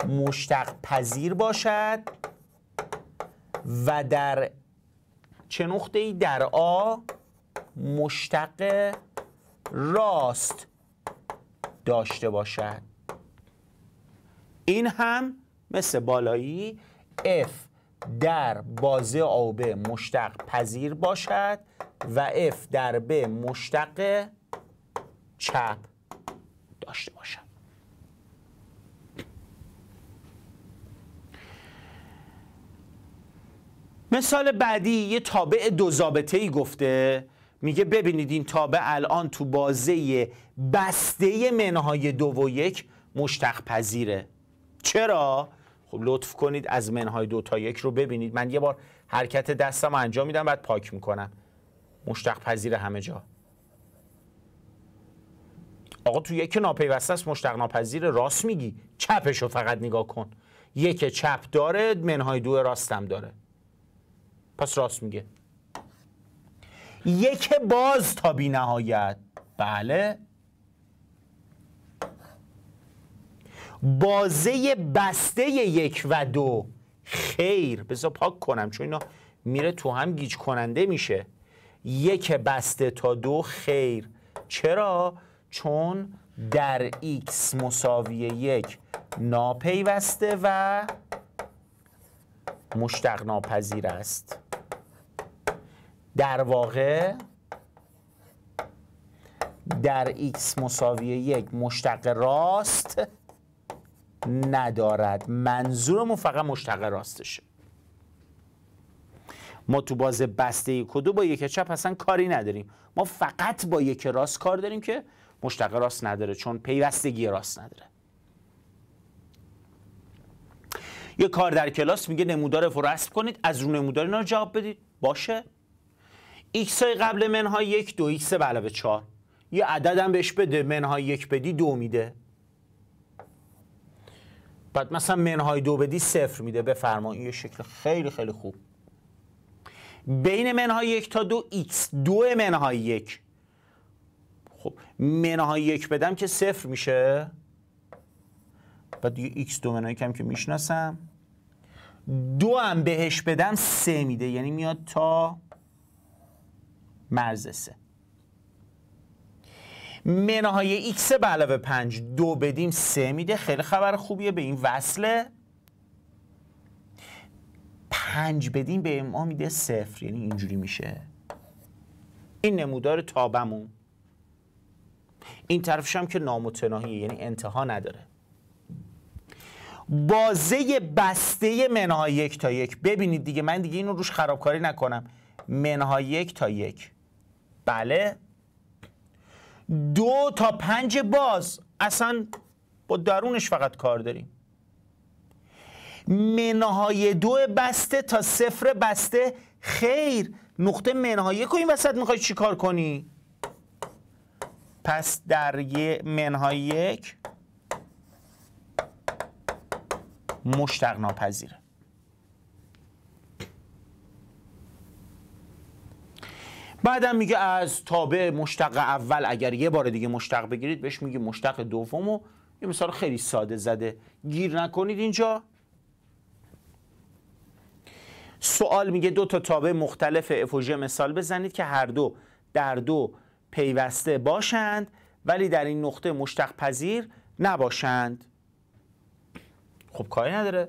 مشتق پذیر باشد و در چه نقطه ای در آ مشتق راست داشته باشد این هم مثل بالایی F در بازه آب مشتق پذیر باشد و F در ب مشتق چپ داشته باشد مثال بعدی یه تابع دو ای گفته میگه ببینید این تابع الان تو بازه بسته منهای دو و یک مشتق پذیره چرا؟ خب لطف کنید از منهای دو تا یک رو ببینید. من یه بار حرکت دستم انجام میدم بعد پاک می‌کنم. مشتق پذیر همه جا. آقا تو یک ناپیوسته است مشتق ناپذیر راست میگی. چپش رو فقط نگاه کن. یک چپ داره منهای دو راستم داره. پس راست میگه. یک باز تا بی نهایت. بله. بازه بسته یک و دو. خیر. بذار پاک کنم چون اینا میره تو هم گیج کننده میشه. یک بسته تا دو خیر. چرا؟ چون در x مساوی یک ناپیوسته و مشتق ناپذیر است. در واقع در x مساوی یک مشتق راست ندارد. منظورمون فقط مشتق راستشه. ما تو بازه بسته کدو با یک چپ اصلا کاری نداریم. ما فقط با یک راست کار داریم که مشتق راست نداره چون پیوستگی راست نداره. یه کار در کلاس میگه نمودار رو رسم کنید از رو نمودار اینا رو جواب بدید. باشه. x های قبل منهای یک دو ایکس به علاوه چهار. یه عدد هم بهش بده منهای یک بدی دو میده. بعد مثلا منهای دو بدی صفر میده. بفرما. این یه شکل خیلی خیلی خوب. بین منهای یک تا دو x دو منهای یک. خب منهای یک بدم که صفر میشه. بعد دیگه x دو منهای کم که می‌شناسم. دو هم بهش بدم سه میده. یعنی میاد تا مرز سه. منهای x به علاوه پنج دو بدیم سه میده. خیلی خبر خوبیه به این وصله. پنج بدیم به ما میده صفر. یعنی اینجوری میشه. این نمودار تابمون. این طرفش هم که نامتناهیه یعنی انتها نداره. بازه بسته منهای یک تا یک. ببینید دیگه من دیگه اینو روش خرابکاری نکنم. منهای یک تا یک. بله؟ دو تا پنج باز اصلا با درونش فقط کار داریم. منهای دو بسته تا صفر بسته. خیر نقطه منهای یک این وسط می‌خوای چی کار کنی؟ پس در منهای یک مشتق ناپذیره. بعدم میگه از تابع مشتق اول اگر یه بار دیگه مشتق بگیرید بهش میگه مشتق دومو یه مثال خیلی ساده زده. گیر نکنید اینجا. سوال میگه دو تا تابع مختلف افوژه مثال بزنید که هر دو در دو پیوسته باشند ولی در این نقطه مشتق پذیر نباشند. خب کاری نداره.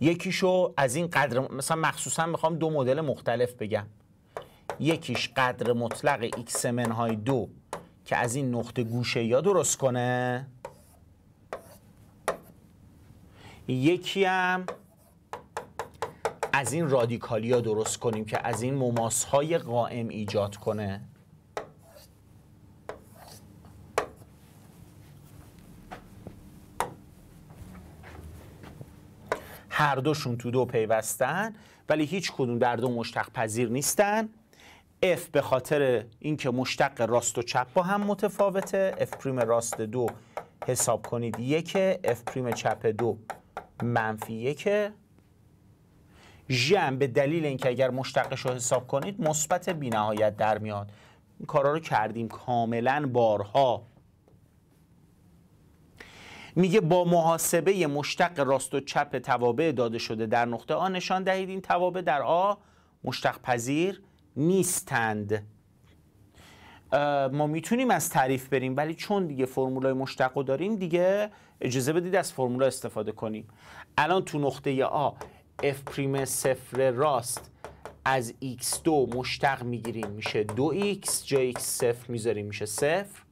یکیشو از این قدر مثلا مخصوصا می‌خوام دو مدل مختلف بگم. یکیش قدر مطلق x منهای دو که از این نقطه گوشه یا درست کنه. یکی هم از این رادیکالیا درست کنیم که از این مماسهای قائم ایجاد کنه. هر دوشون تو دو پیوستن ولی هیچ کدوم در دو مشتق پذیر نیستن. F به خاطر اینکه مشتق راست و چپ با هم متفاوته F پریم راست دو حساب کنید یک F پریم چپ دو منفی یک ژم به دلیل اینکه اگر مشتقش رو حساب کنید مثبت بینهایت در میاد. این کارا رو کردیم کاملا بارها. میگه با محاسبه مشتق راست و چپ توابع داده شده در نقطه آ نشان دهید این توابع در آ مشتق پذیر نیستند. ما می‌تونیم از تعریف بریم ولی چون دیگه فرمولای مشتق رو داریم دیگه اجازه بدید از فرمولا استفاده کنیم. الان تو نقطه آ f پریم صفر راست از x2 مشتق می‌گیریم میشه 2x جای x صفر می‌ذاریم میشه صفر.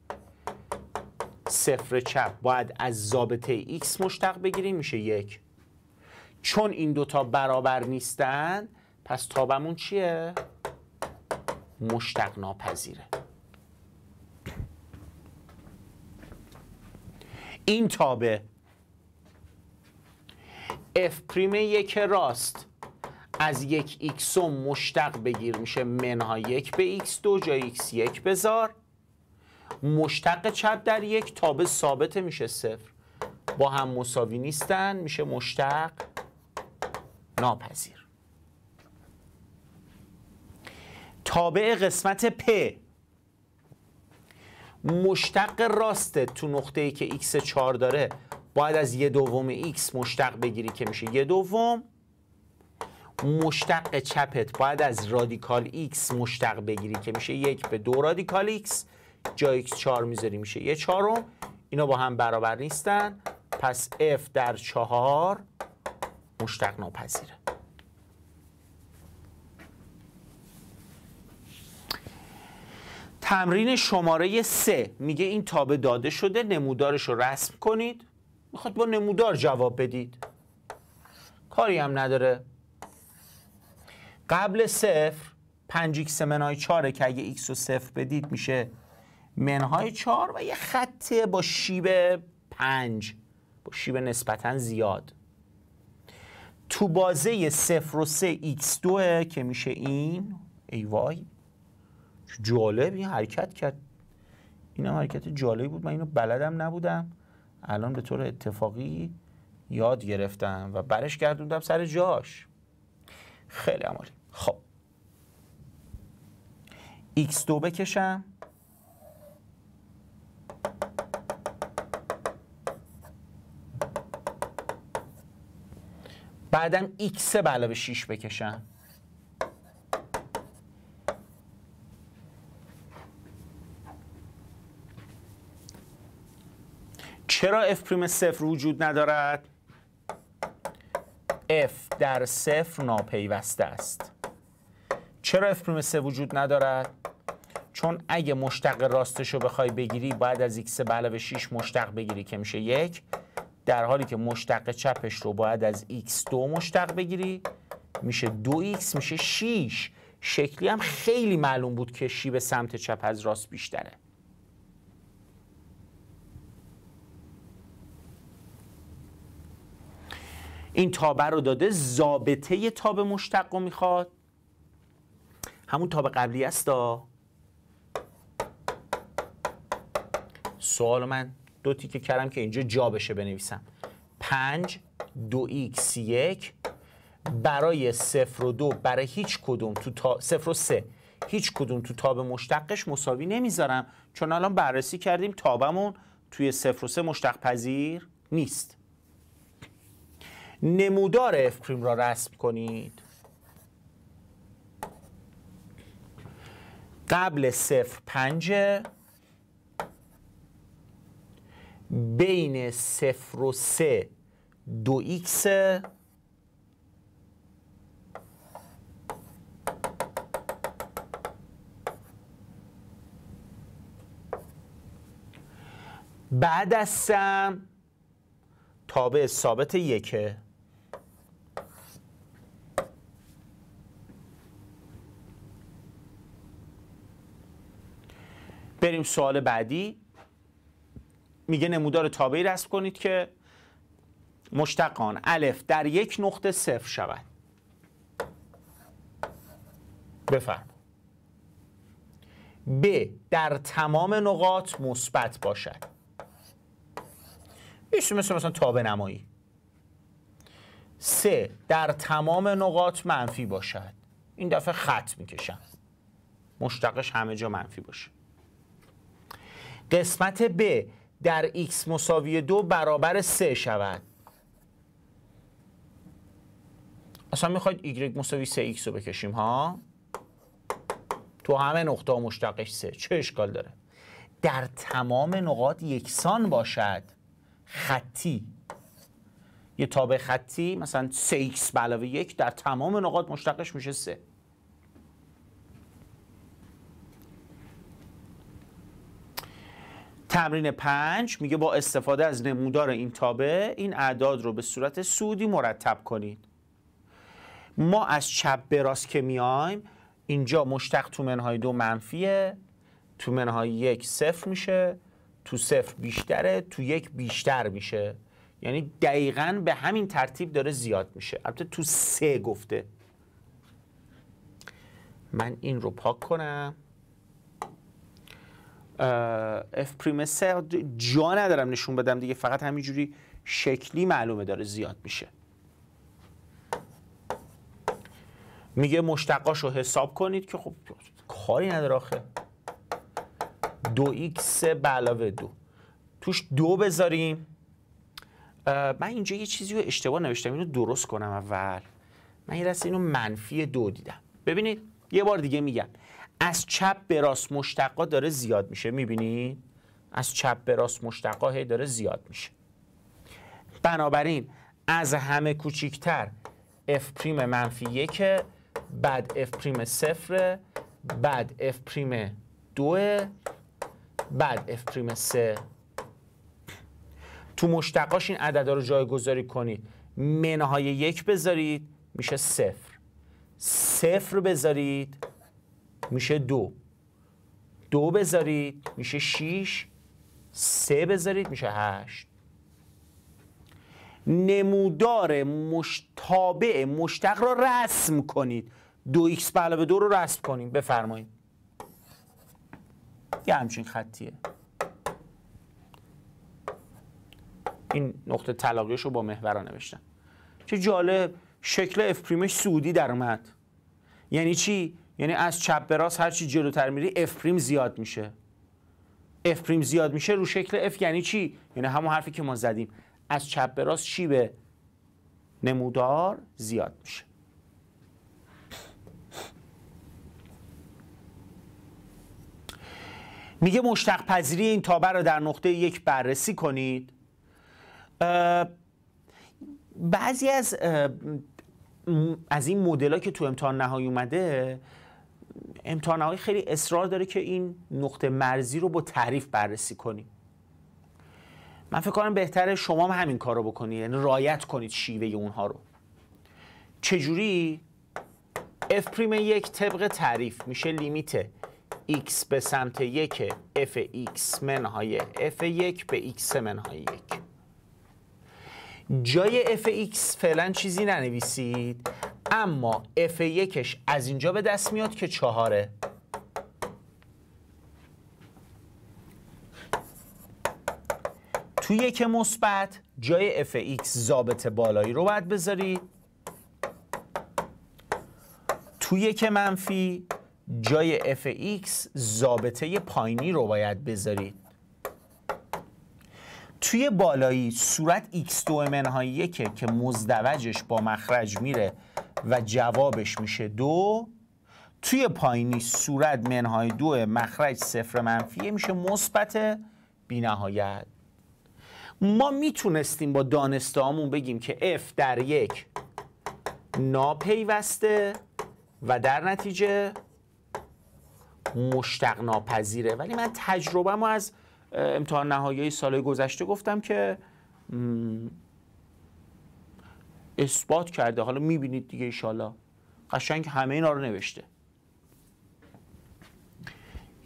صفر چپ. باید از ضابطه x مشتق بگیریم میشه یک. چون این دوتا برابر نیستن پس تابعمون چیه؟ مشتق ناپذیره. این تابع f پریم یک راست. از یک ایکس مشتق بگیر میشه منهای یک به x دو جای ایکس یک بذار. مشتق چپ در یک تابه ثابت میشه صفر. با هم مساوی نیستن میشه مشتق ناپذیر. تابع قسمت پ مشتق راسته تو نقطه ای که x 4 داره. باید از یه دوم x مشتق بگیری که میشه یه دوم. مشتق چپت باید از رادیکال x مشتق بگیری که میشه یک به دو رادیکال x. جا x 4 می‌ذاری میشه یه چهارم. اینا با هم برابر نیستن. پس f در چهار مشتق ناپذیره. تمرین شماره سه. میگه این تابه داده شده نمودارش رو رسم کنید. می‌خواد با نمودار جواب بدید. کاری هم نداره. قبل صفر 5 x منهای 4 که اگه x رو صفر بدید میشه منهای 4 و یه خطه با شیب 5 با شیب نسبتا زیاد. تو بازه صفر و 3 x2 که میشه این ای وای. جالب این حرکت کرد. این هم حرکت جالبی بود. من اینو بلدم نبودم. الان به طور اتفاقی یاد گرفتم و برش گردوندم سر جاش. خیلی عمالی. خب. x2 بکشم. بعدم x به علاوه 6 بکشم چرا f پریم صفر وجود ندارد؟ f در صفر ناپیوسته است چرا f پریم صفر وجود ندارد؟ چون اگه مشتق راستش رو بخوای بگیری باید از x به علاوه 6 مشتق بگیری که میشه یک در حالی که مشتق چپش رو باید از x2 مشتق بگیری میشه 2x میشه 6 شکلی هم خیلی معلوم بود که شی به سمت چپ از راست بیشتره. این تابه رو داده زابطه تاب مشتق رو می‌خواد. همون تاب قبلی است سوال من دو تیکه کردم که اینجا جا بشه بنویسم. 5 دو x یک. برای صفر و دو برای هیچ کدوم تو تا... صفر و سه. هیچ کدوم تو تاب مشتقش مساوی نمی‌ذارم. چون الان بررسی کردیم تابمون توی صفر و سه مشتق پذیر نیست. نمودار اف پریم را رسم کنید. قبل صفر پنجه. بین صفر و سه دو ایکس. بعد از سم تابع ثابت یکه. بریم سوال بعدی. میگه نمودار تابعی رسم کنید که مشتقان الف در یک نقطه صفر شود. بفرم ب در تمام نقاط مثبت باشد. میشه مثل مثلا تابع نمایی. سه در تمام نقاط منفی باشد. این دفعه خط می‌کشم. مشتقش همه جا منفی باشه. قسمت ب در x مساوی دو برابر سه شود. اصلا می‌خواید y مساوی 3 x رو بکشیم ها؟ تو همه نقطه ها مشتقش سه. چه اشکال داره؟ در تمام نقاط یکسان باشد خطی. یه تابع خطی مثلا 3x به علاوه یک در تمام نقاط مشتقش میشه 3 تمرین پنج میگه با استفاده از نمودار این تابع این اعداد رو به صورت سودی مرتب کنید ما از چپ به راست که میایم اینجا مشتق تو منهای دو منفیه تو منهای یک صفر میشه تو صفر بیشتره تو یک بیشتر میشه. یعنی دقیقا به همین ترتیب داره زیاد میشه. البته تو سه گفته. من این رو پاک کنم. اف پریم سه جا ندارم نشون بدم دیگه فقط همینجوری شکلی معلومه داره زیاد میشه. میگه مشتقاش رو حساب کنید که خب کاری نداره آخه. دو ایکس به علاوه دو. توش دو بذاریم. من اینجا یه چیزی رو اشتباه نوشتم اینو درست کنم اول. من یه اینو منفی دو دیدم. ببینید یه بار دیگه میگم. از چپ به راست مشتقا داره زیاد میشه می‌بینید از چپ به راست مشتقا هی داره زیاد میشه. بنابراین از همه کوچیکتر اف پریم منفی یکه بعد اف پریم صفر بعد اف پریم دوه بعد اف پریم سه. تو مشتقاش این عددا رو جایگذاری کنید منهای یک بذارید میشه صفر. صفر بذارید میشه دو. دو بذارید میشه شیش. سه بذارید میشه هشت. نمودار تابع مشتق را رسم کنید. دو ایکس به علاوه دو رو رسم کنیم. بفرمایید. یه همچین خطیه. این نقطه تلاقیش رو با محورا نوشتم. چه جالب. شکل اف پریمش صعودی در اومد. یعنی چی؟ یعنی از چپ به راست هر چی جلوتر میری اف پریم زیاد میشه. اف پریم زیاد میشه رو شکل اف یعنی چی؟ یعنی همون حرفی که ما زدیم. از چپ به راست شیب نمودار زیاد میشه. میگه مشتق پذیری این تابه رو در نقطه یک بررسی کنید. بعضی از از این مدل که تو امتحان نهایی اومده امتحان نهایی خیلی اصرار داره که این نقطه مرزی رو با تعریف بررسی کنیم. من فکر کنم بهتره شما هم همین کار رو بکنید یعنی رایت کنید شیوه اونها رو. چجوری؟ F پریم یک طبق تعریف میشه لیمیت x به سمت یک f x منهای f یک به x منهای یک. جای f(x) فعلا چیزی ننویسید. اما f یکش از اینجا به دست میاد که چهاره. توی یک مثبت جای f(x) ضابط بالایی رو باید بذارید. توی یک منفی جای f(x) ضابطه پایینی رو باید بذارید. توی بالایی صورت x2 منهای یکه که مزدوجش با مخرج میره و جوابش میشه دو. توی پایینی صورت منهای دو مخرج صفر منفیه میشه مثبت بینهایت. ما می‌تونستیم با دانستهامون بگیم که f در یک ناپیوسته و در نتیجه مشتق ناپذیره. ولی من تجربه از امتحان نهایی سال گذشته گفتم که اثبات کرده. حالا می‌بینید دیگه ایشالا. قشنگ همه اینا رو نوشته.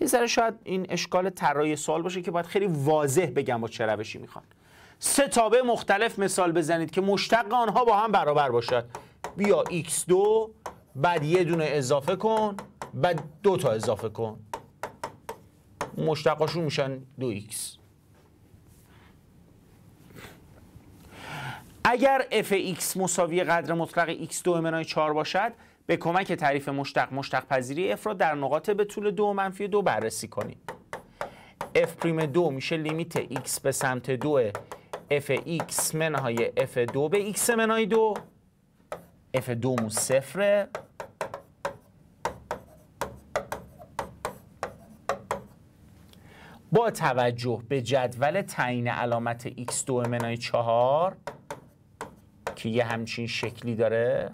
یه ذره شاید این اشکال طراحی سوال باشه که باید خیلی واضح بگم با چه روشی می‌خوان. سه تابع مختلف مثال بزنید که مشتق آنها با هم برابر باشد. بیا x2 بعد یه دونه اضافه کن بعد دو تا اضافه کن. مشتقاشون میشن دو x اگر f(x) مساوی قدر مطلق x2 منای 4 باشد به کمک تعریف مشتق مشتق پذیری f را در نقاط به طول دو منفی دو بررسی کنید f پریم دو میشه لیمیت x به سمت دو. fx منهای f2 به x منهای دو. f2 مو صفره. با توجه به جدول تعیین علامت x2 منای 4 که یه همچین شکلی داره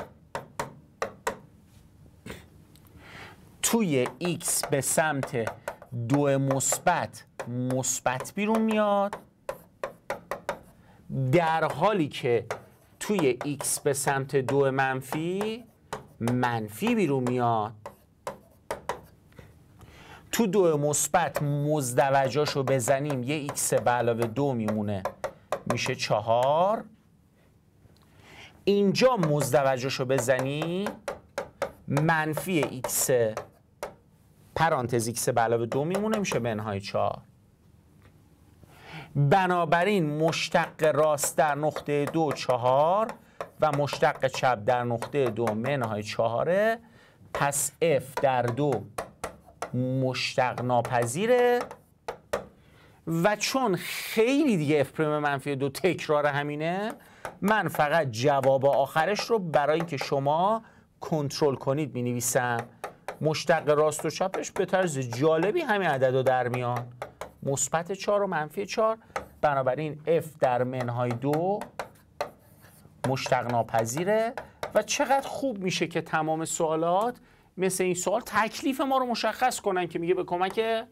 توی ایکس به سمت دو مثبت مثبت بیرون میاد. در حالی که توی ایکس به سمت دو منفی منفی بیرون میاد. تو دو مثبت مزدوجاش رو بزنیم یه ایکس به علاوه دو میمونه. میشه چهار. اینجا مزدوجاش رو بزنی منفی ایکس پرانتز ایکس به علاوه دو میمونه میشه منهای چهار. بنابراین مشتق راست در نقطه دو چهار و مشتق چپ در نقطه دو منهای چهاره. پس اف در دو. مشتق ناپذیره و چون خیلی دیگه اف پریم منفی دو تکرار همینه من فقط جواب آخرش رو برای اینکه شما کنترل کنید می نویسم مشتق راست و چپش به طرز جالبی همین عدد رو در میان. مثبت 4 و منفی 4 بنابراین f در منهای دو مشتق ناپذیره و چقدر خوب میشه که تمام سوالات مثل این سوال تکلیف ما رو مشخص کنن که میگه به کمک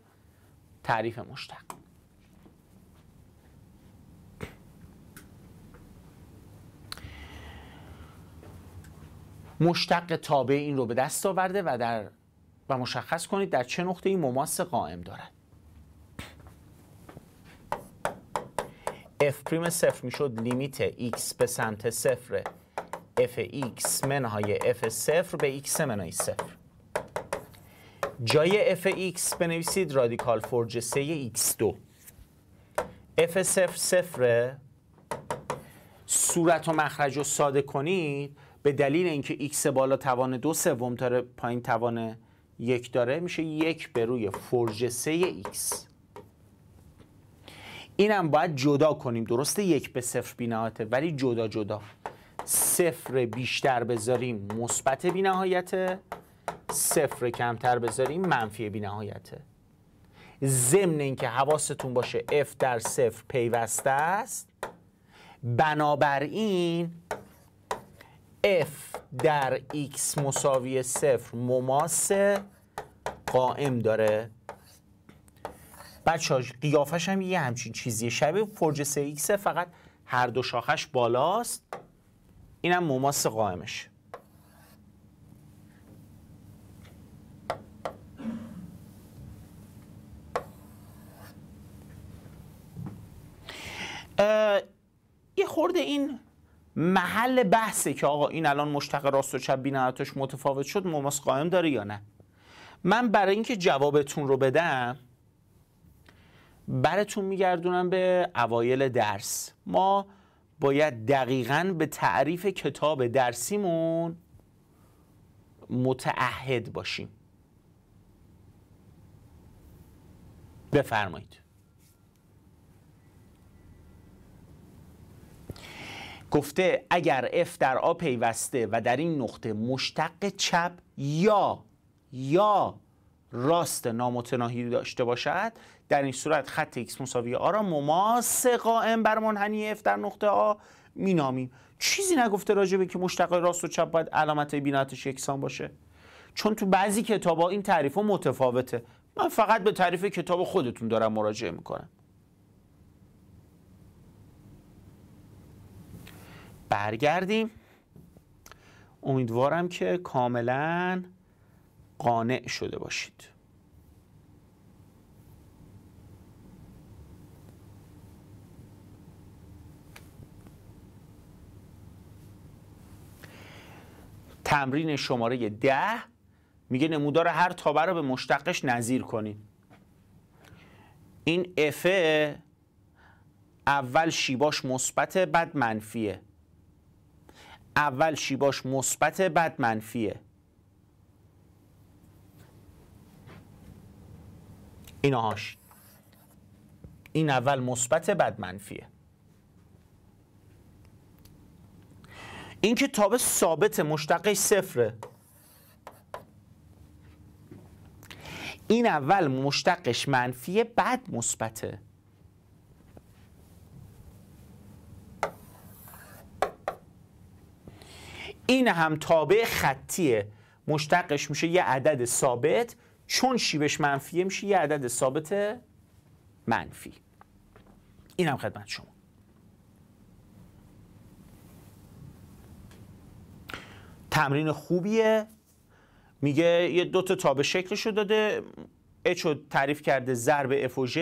تعریف مشتق. مشتق تابع این رو به دست آورده و در و مشخص کنید در چه نقطه این مماس قائم دارد. F صفر می‌شد لیمیت x به سمت صفر. F x منهای f صفر به x منهای صفر. جای f x بنویسید رادیکال فرج 3 x2 f صفر صفر صورت و مخرج رو ساده کنید. به دلیل اینکه x بالا توان دو سوم داره پایین توان یک داره میشه یک به روی فرج 3 x. اینم باید جدا کنیم. درسته یک به صفر بینهایته ولی جدا جدا. صفر بیشتر بذاریم مثبت بینهایته صفر کمتر بذاریم منفی بینهایته ضمن اینکه حواستون باشه f در صفر پیوسته است بنابراین f در x مساوی صفر مماس قائم داره. بچه ها قیافش هم یه همچین چیزیه. شبیه فرج 3 x فقط هر دو شاخش بالاست. اینم مماس قائمش. یه خورده این محل بحثه که آقا این الان مشتق راست و چپ بینهایتش متفاوت شد مماس قائم داره یا نه؟ من برای اینکه جوابتون رو بدم براتون میگردونم به اوایل درس. ما باید دقیقا به تعریف کتاب درسیمون متعهد باشیم. بفرمایید. گفته اگر f در آ پیوسته و در این نقطه مشتق چپ یا یا راست نامتناهی داشته باشد در این صورت خط x مساوی آ را مماس قائم بر منحنی f در نقطه آ مینامیم. چیزی نگفته راجبه که مشتق راست و چپ باید علامت بیناتش یکسان باشه. چون تو بعضی کتاب ها این تعریف ها متفاوته. من فقط به تعریف کتاب خودتون دارم مراجعه می‌کنم. برگردیم. امیدوارم که کاملا قانع شده باشید. تمرین شماره ده میگه نمودار هر تابه رو به مشتقش نظیر کنید این اف اول شیباش مثبت بعد منفیه. اول شیباش مثبت بعد منفیه. اینهاش این اول مثبت بعد منفیه. این که تابه ثابت مشتقش صفره. این اول مشتقش منفیه بعد مثبته. این هم تابع خطیه. مشتقش میشه یه عدد ثابت چون شیبش منفیه میشه یه عدد ثابت منفی. این هم خدمت شما. تمرین خوبیه. میگه یه دوتا تابع شکلشو داده. H رو تعریف کرده ضرب F و G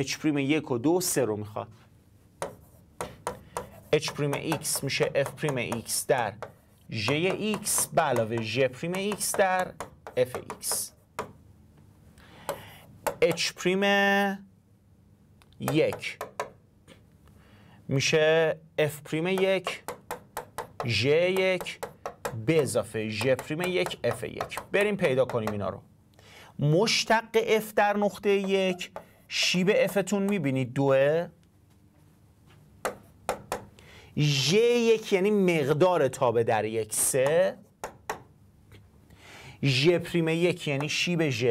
H پریم یک و دو سه رو می‌خواد. H پریم X میشه F پریم X در J X. به علاوه J پریم X در F X. H پریم یک. میشه F پریم یک J یک به اضافه J پریم یک F یک. بریم پیدا کنیم اینا رو. مشتق F در نقطه یک شیب F تون می‌بینید دوه ژ یک یعنی مقدار تابع در یک سه. ژ پریم یک یعنی شیب ژ.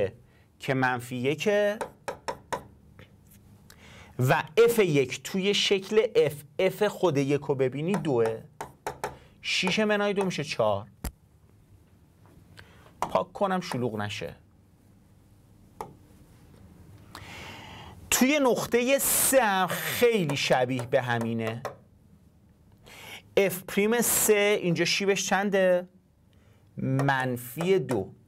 که منفی یکه و اف یک توی شکل اف اف خود یک رو ببینی دوه. شیش منای دو میشه چهار. پاک کنم شلوغ نشه. توی نقطه سه هم خیلی شبیه به همینه. اف پریم سه اینجا شیبش چنده؟ منفی دو.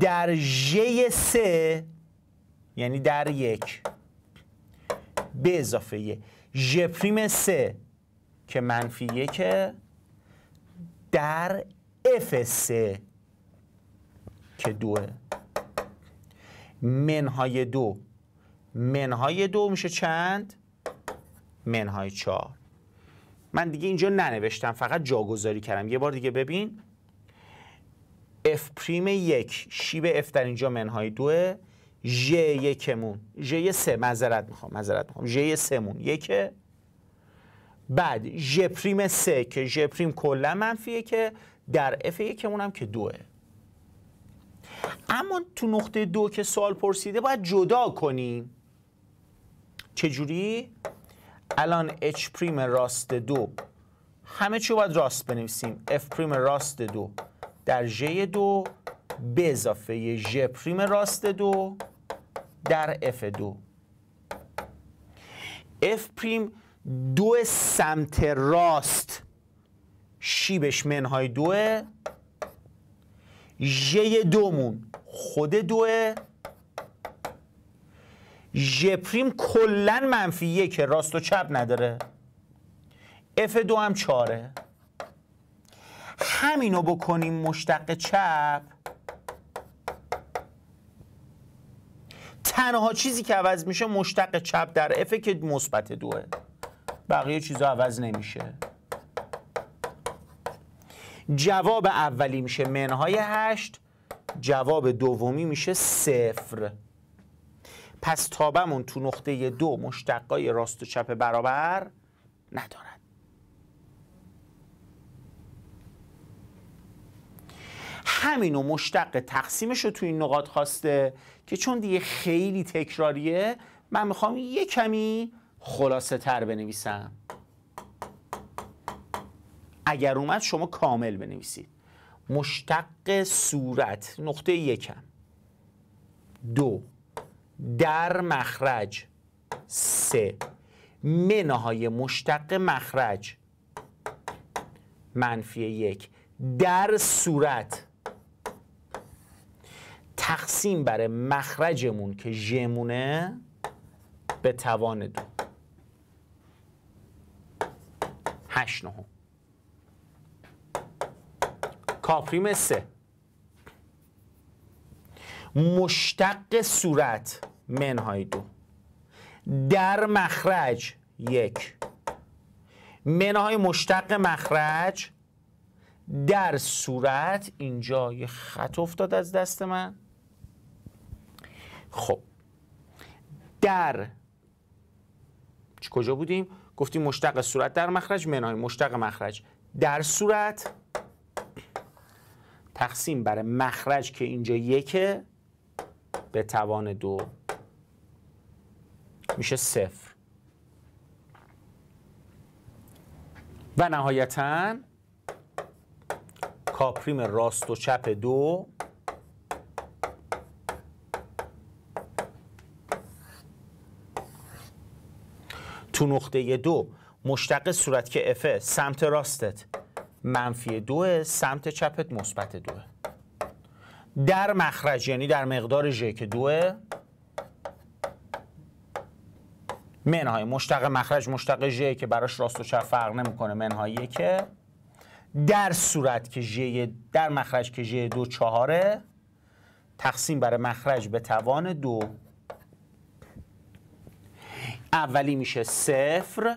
در ژ سه یعنی در یک به اضافه ژ پریم سه که منفی یکه. در اف سه که دوه. منهای دو. منهای دو میشه چند؟ منهای چهار. من دیگه اینجا ننوشتم فقط جاگذاری کردم. یه بار دیگه ببین. اف پریم یک شیب اف در اینجا منهای دوه. ژ یکمون. ژ سه. معذرت می‌خوام معذرت می‌خوام. ژ سمون یکه. بعد ژ پریم سه که ژ پریم کلا منفیه که در اف یکمون هم که دوه. اما تو نقطه دو که سوال پرسیده باید جدا کنیم. چجوری؟ الان h پریم راست دو. همه چی باید راست بنویسیم. اف پریم راست دو. در ژ دو به اضافه ژ پریم راست دو در اف دو. اف پریم دو سمت راست. شیبش منهای دوه ژ دومون خود دوه ژ پریم کلا منفی یک راست و چپ نداره. اف دو هم چهاره همینو بکنیم مشتق چپ. تنها چیزی که عوض میشه مشتق چپ در اف که مثبت دوه. بقیه چیزا عوض نمیشه. جواب اولی میشه منهای هشت جواب دومی میشه صفر. پس تابمون تو نقطه دو مشتقای راست و چپ برابر ندارد همینو مشتق تقسیمش رو تو این نقاط خواسته که چون دیگه خیلی تکراریه من می‌خوام یه کمی خلاصه تر بنویسم. اگر اومد شما کامل بنویسید. مشتق صورت نقطه یکم. دو در مخرج. سه منهای مشتق مخرج. منفی یک در صورت. تقسیم بر مخرجمون که ژمونه به توان دو. هشت نهم. کاپریم سه. مشتق صورت منهای دو. در مخرج یک. منهای مشتق مخرج در صورت اینجا یه خط افتاد از دست من. خب. در کجا بودیم؟ گفتیم مشتق صورت در مخرج منهای مشتق مخرج در صورت. تقسیم بر مخرج که اینجا یکه به توان دو. میشه صفر. و نهایتا کاپریم راست و چپ دو. تو نقطه دو مشتق صورت که افه سمت راستت. منفی دوه سمت چپت مثبت دوه در مخرج یعنی در مقدار ژ که دوه منهای مشتق مخرج مشتق ژ که براش راست و چپ فرق نمی‌کنه منهای که در صورت که ژ در مخرج که ژ دو چهاره تقسیم بر مخرج به توان دو. اولی میشه صفر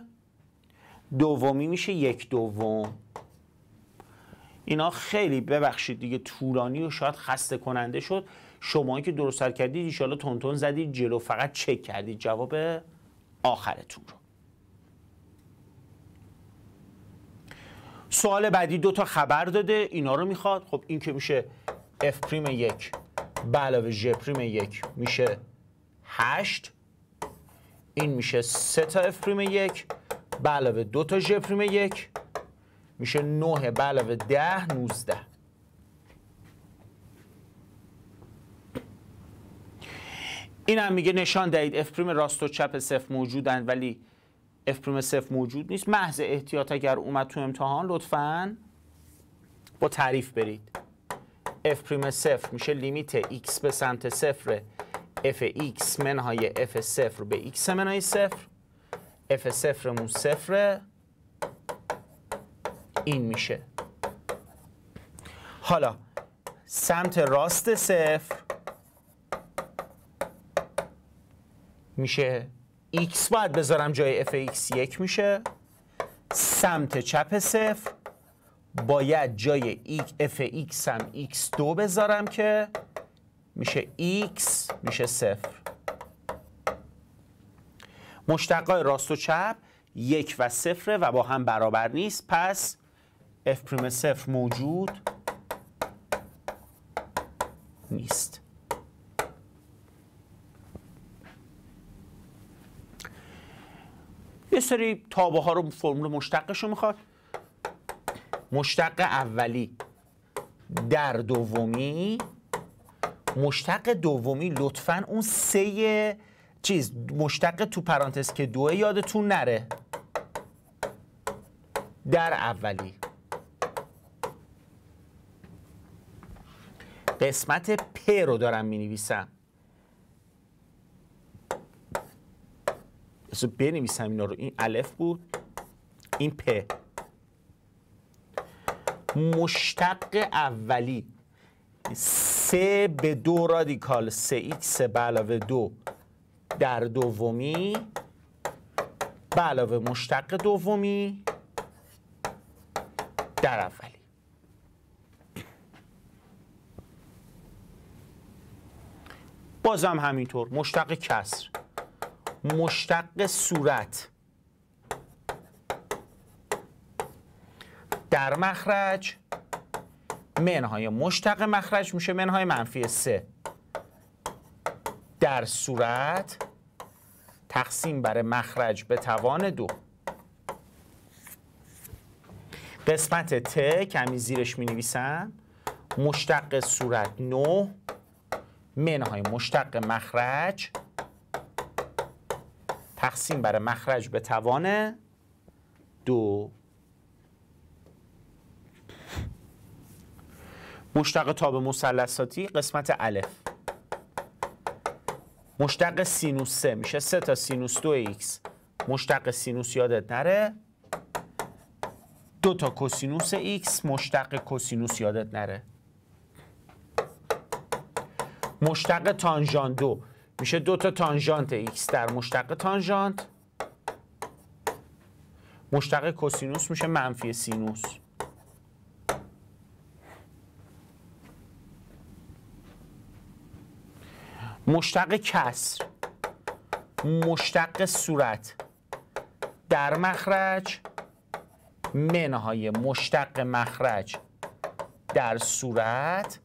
دومی میشه یک دوم. اینا خیلی ببخشید دیگه طولانی و شاید خسته کننده شد. شما که درست کردید ایشالا تونتون زدید جلو فقط چک کردید جواب آخرتون رو. سوال بعدی دو تا خبر داده اینا رو می‌خواد. خب این که میشه f پریم یک به علاوه ژ پریم یک میشه هشت. این میشه سه تا f پریم یک به علاوه دو تا ژ پریم یک میشه 9 به علاوه 10 19 این هم میگه نشان دهید اف پریم راست و چپ صفر موجودن ولی اف پریم صفر موجود نیست. محض احتیاط اگر اومد تو امتحان لطفا با تعریف برید. اف پریم صفر میشه لیمیت x به سمت صفر اف x منهای اف صفر به x منهای صفر. اف صفرمون صفره. این میشه. حالا سمت راست صفر میشه x. باید بذارم جای fx یک میشه. سمت چپ صفر. باید جای fx هم x2 بذارم که میشه x میشه صفر. مشتقای راست و چپ یک و صفره و با هم برابر نیست. پس f پریم صفر موجود نیست. یه سری تابه ها رو فرمول مشتقش رو می‌خواد. مشتق اولی در دومی مشتق دومی لطفا اون سه چیز مشتق تو پرانتز که دوه یادتون نره. در اولی. قسمت پ رو دارم می نویسم بنویسم اینا رو. این الف بود این پ مشتق اولی. سه به دو رادیکال سه ایکس به علاوه دو. در دومی به علاوه مشتق دومی. در اولی. بازم همینطور. مشتق کسر. مشتق صورت. در مخرج منهای مشتق مخرج میشه. منهای منفی سه. در صورت تقسیم بر مخرج به توان دو. قسمت ت کمی زیرش می نویسم مشتق صورت 9 منهای مشتق مخرج. تقسیم بر مخرج به توان دو. مشتق تابع مثلثاتی قسمت الف. مشتق سینوس 3 میشه. 3 تا سینوس 2 ایکس. مشتق سینوس یادت نره؟ دو تا کوسینوس ایکس. مشتق کوسینوس یادت نره. مشتق تانژان دو میشه. دو تا تانژانت x در مشتق تانژانت. مشتق کوسینوس میشه. منفی سینوس. مشتق کسر مشتق صورت. در مخرج منهای مشتق مخرج. در صورت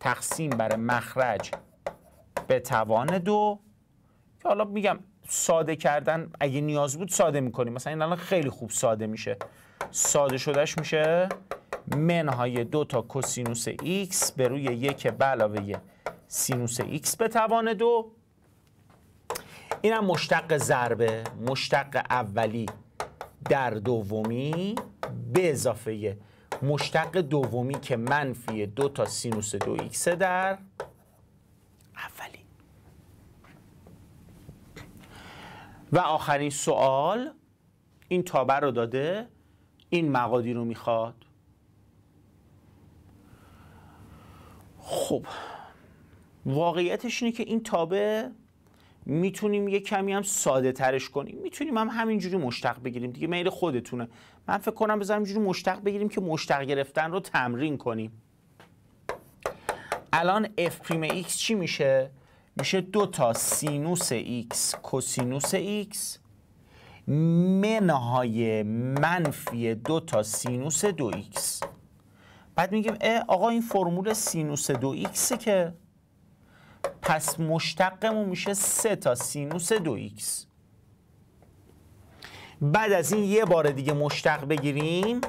تقسیم بر مخرج به توان دو. که حالا میگم ساده کردن اگه نیاز بود ساده می‌کنیم. مثلا این الان خیلی خوب ساده میشه. ساده شدهش میشه منهای دو تا کوسینوس x به روی یک به علاوه سینوس x به توان دو این هم مشتق ضربه مشتق اولی. در دومی به اضافه مشتق دومی که منفی دو تا سینوس دو ایکس در اولی. و آخرین سوال این تابع رو داده این مقادیر رو می‌خواد. خب. واقعیتش اینه که این تابه می‌تونیم یه کمی هم ساده ترش کنیم. می‌تونیم هم همینجوری مشتق بگیریم. دیگه میل خودتونه. من فکر کنم بذارم اینجوری مشتق بگیریم که مشتق گرفتن رو تمرین کنیم. الان f پریم x چی میشه؟ میشه دو تا سینوس x کوسینوس x. منهای منفی دو تا سینوس دو x. بعد میگیم اه آقا این فرمول سینوس دو x که پس مشتقمون میشه سه تا سینوس دو ایکس. بعد از این یه بار دیگه مشتق بگیریم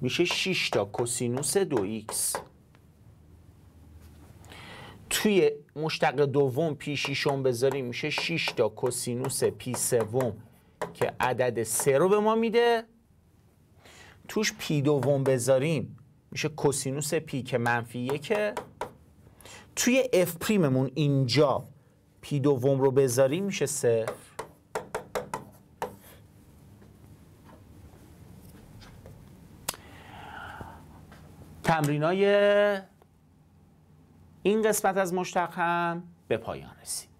میشه 6 تا کوسینوس دو ایکس. توی مشتق دوم پی شیشم بذاریم میشه 6 تا کوسینوس پی سوم که عدد سه رو به ما میده. توش پی دوم بذاریم میشه کوسینوس پی که منفی یکه. توی اف پریممون اینجا پی دوم رو بذاریم میشه صفر. تمرینای این قسمت از مشتق هم به پایان رسید.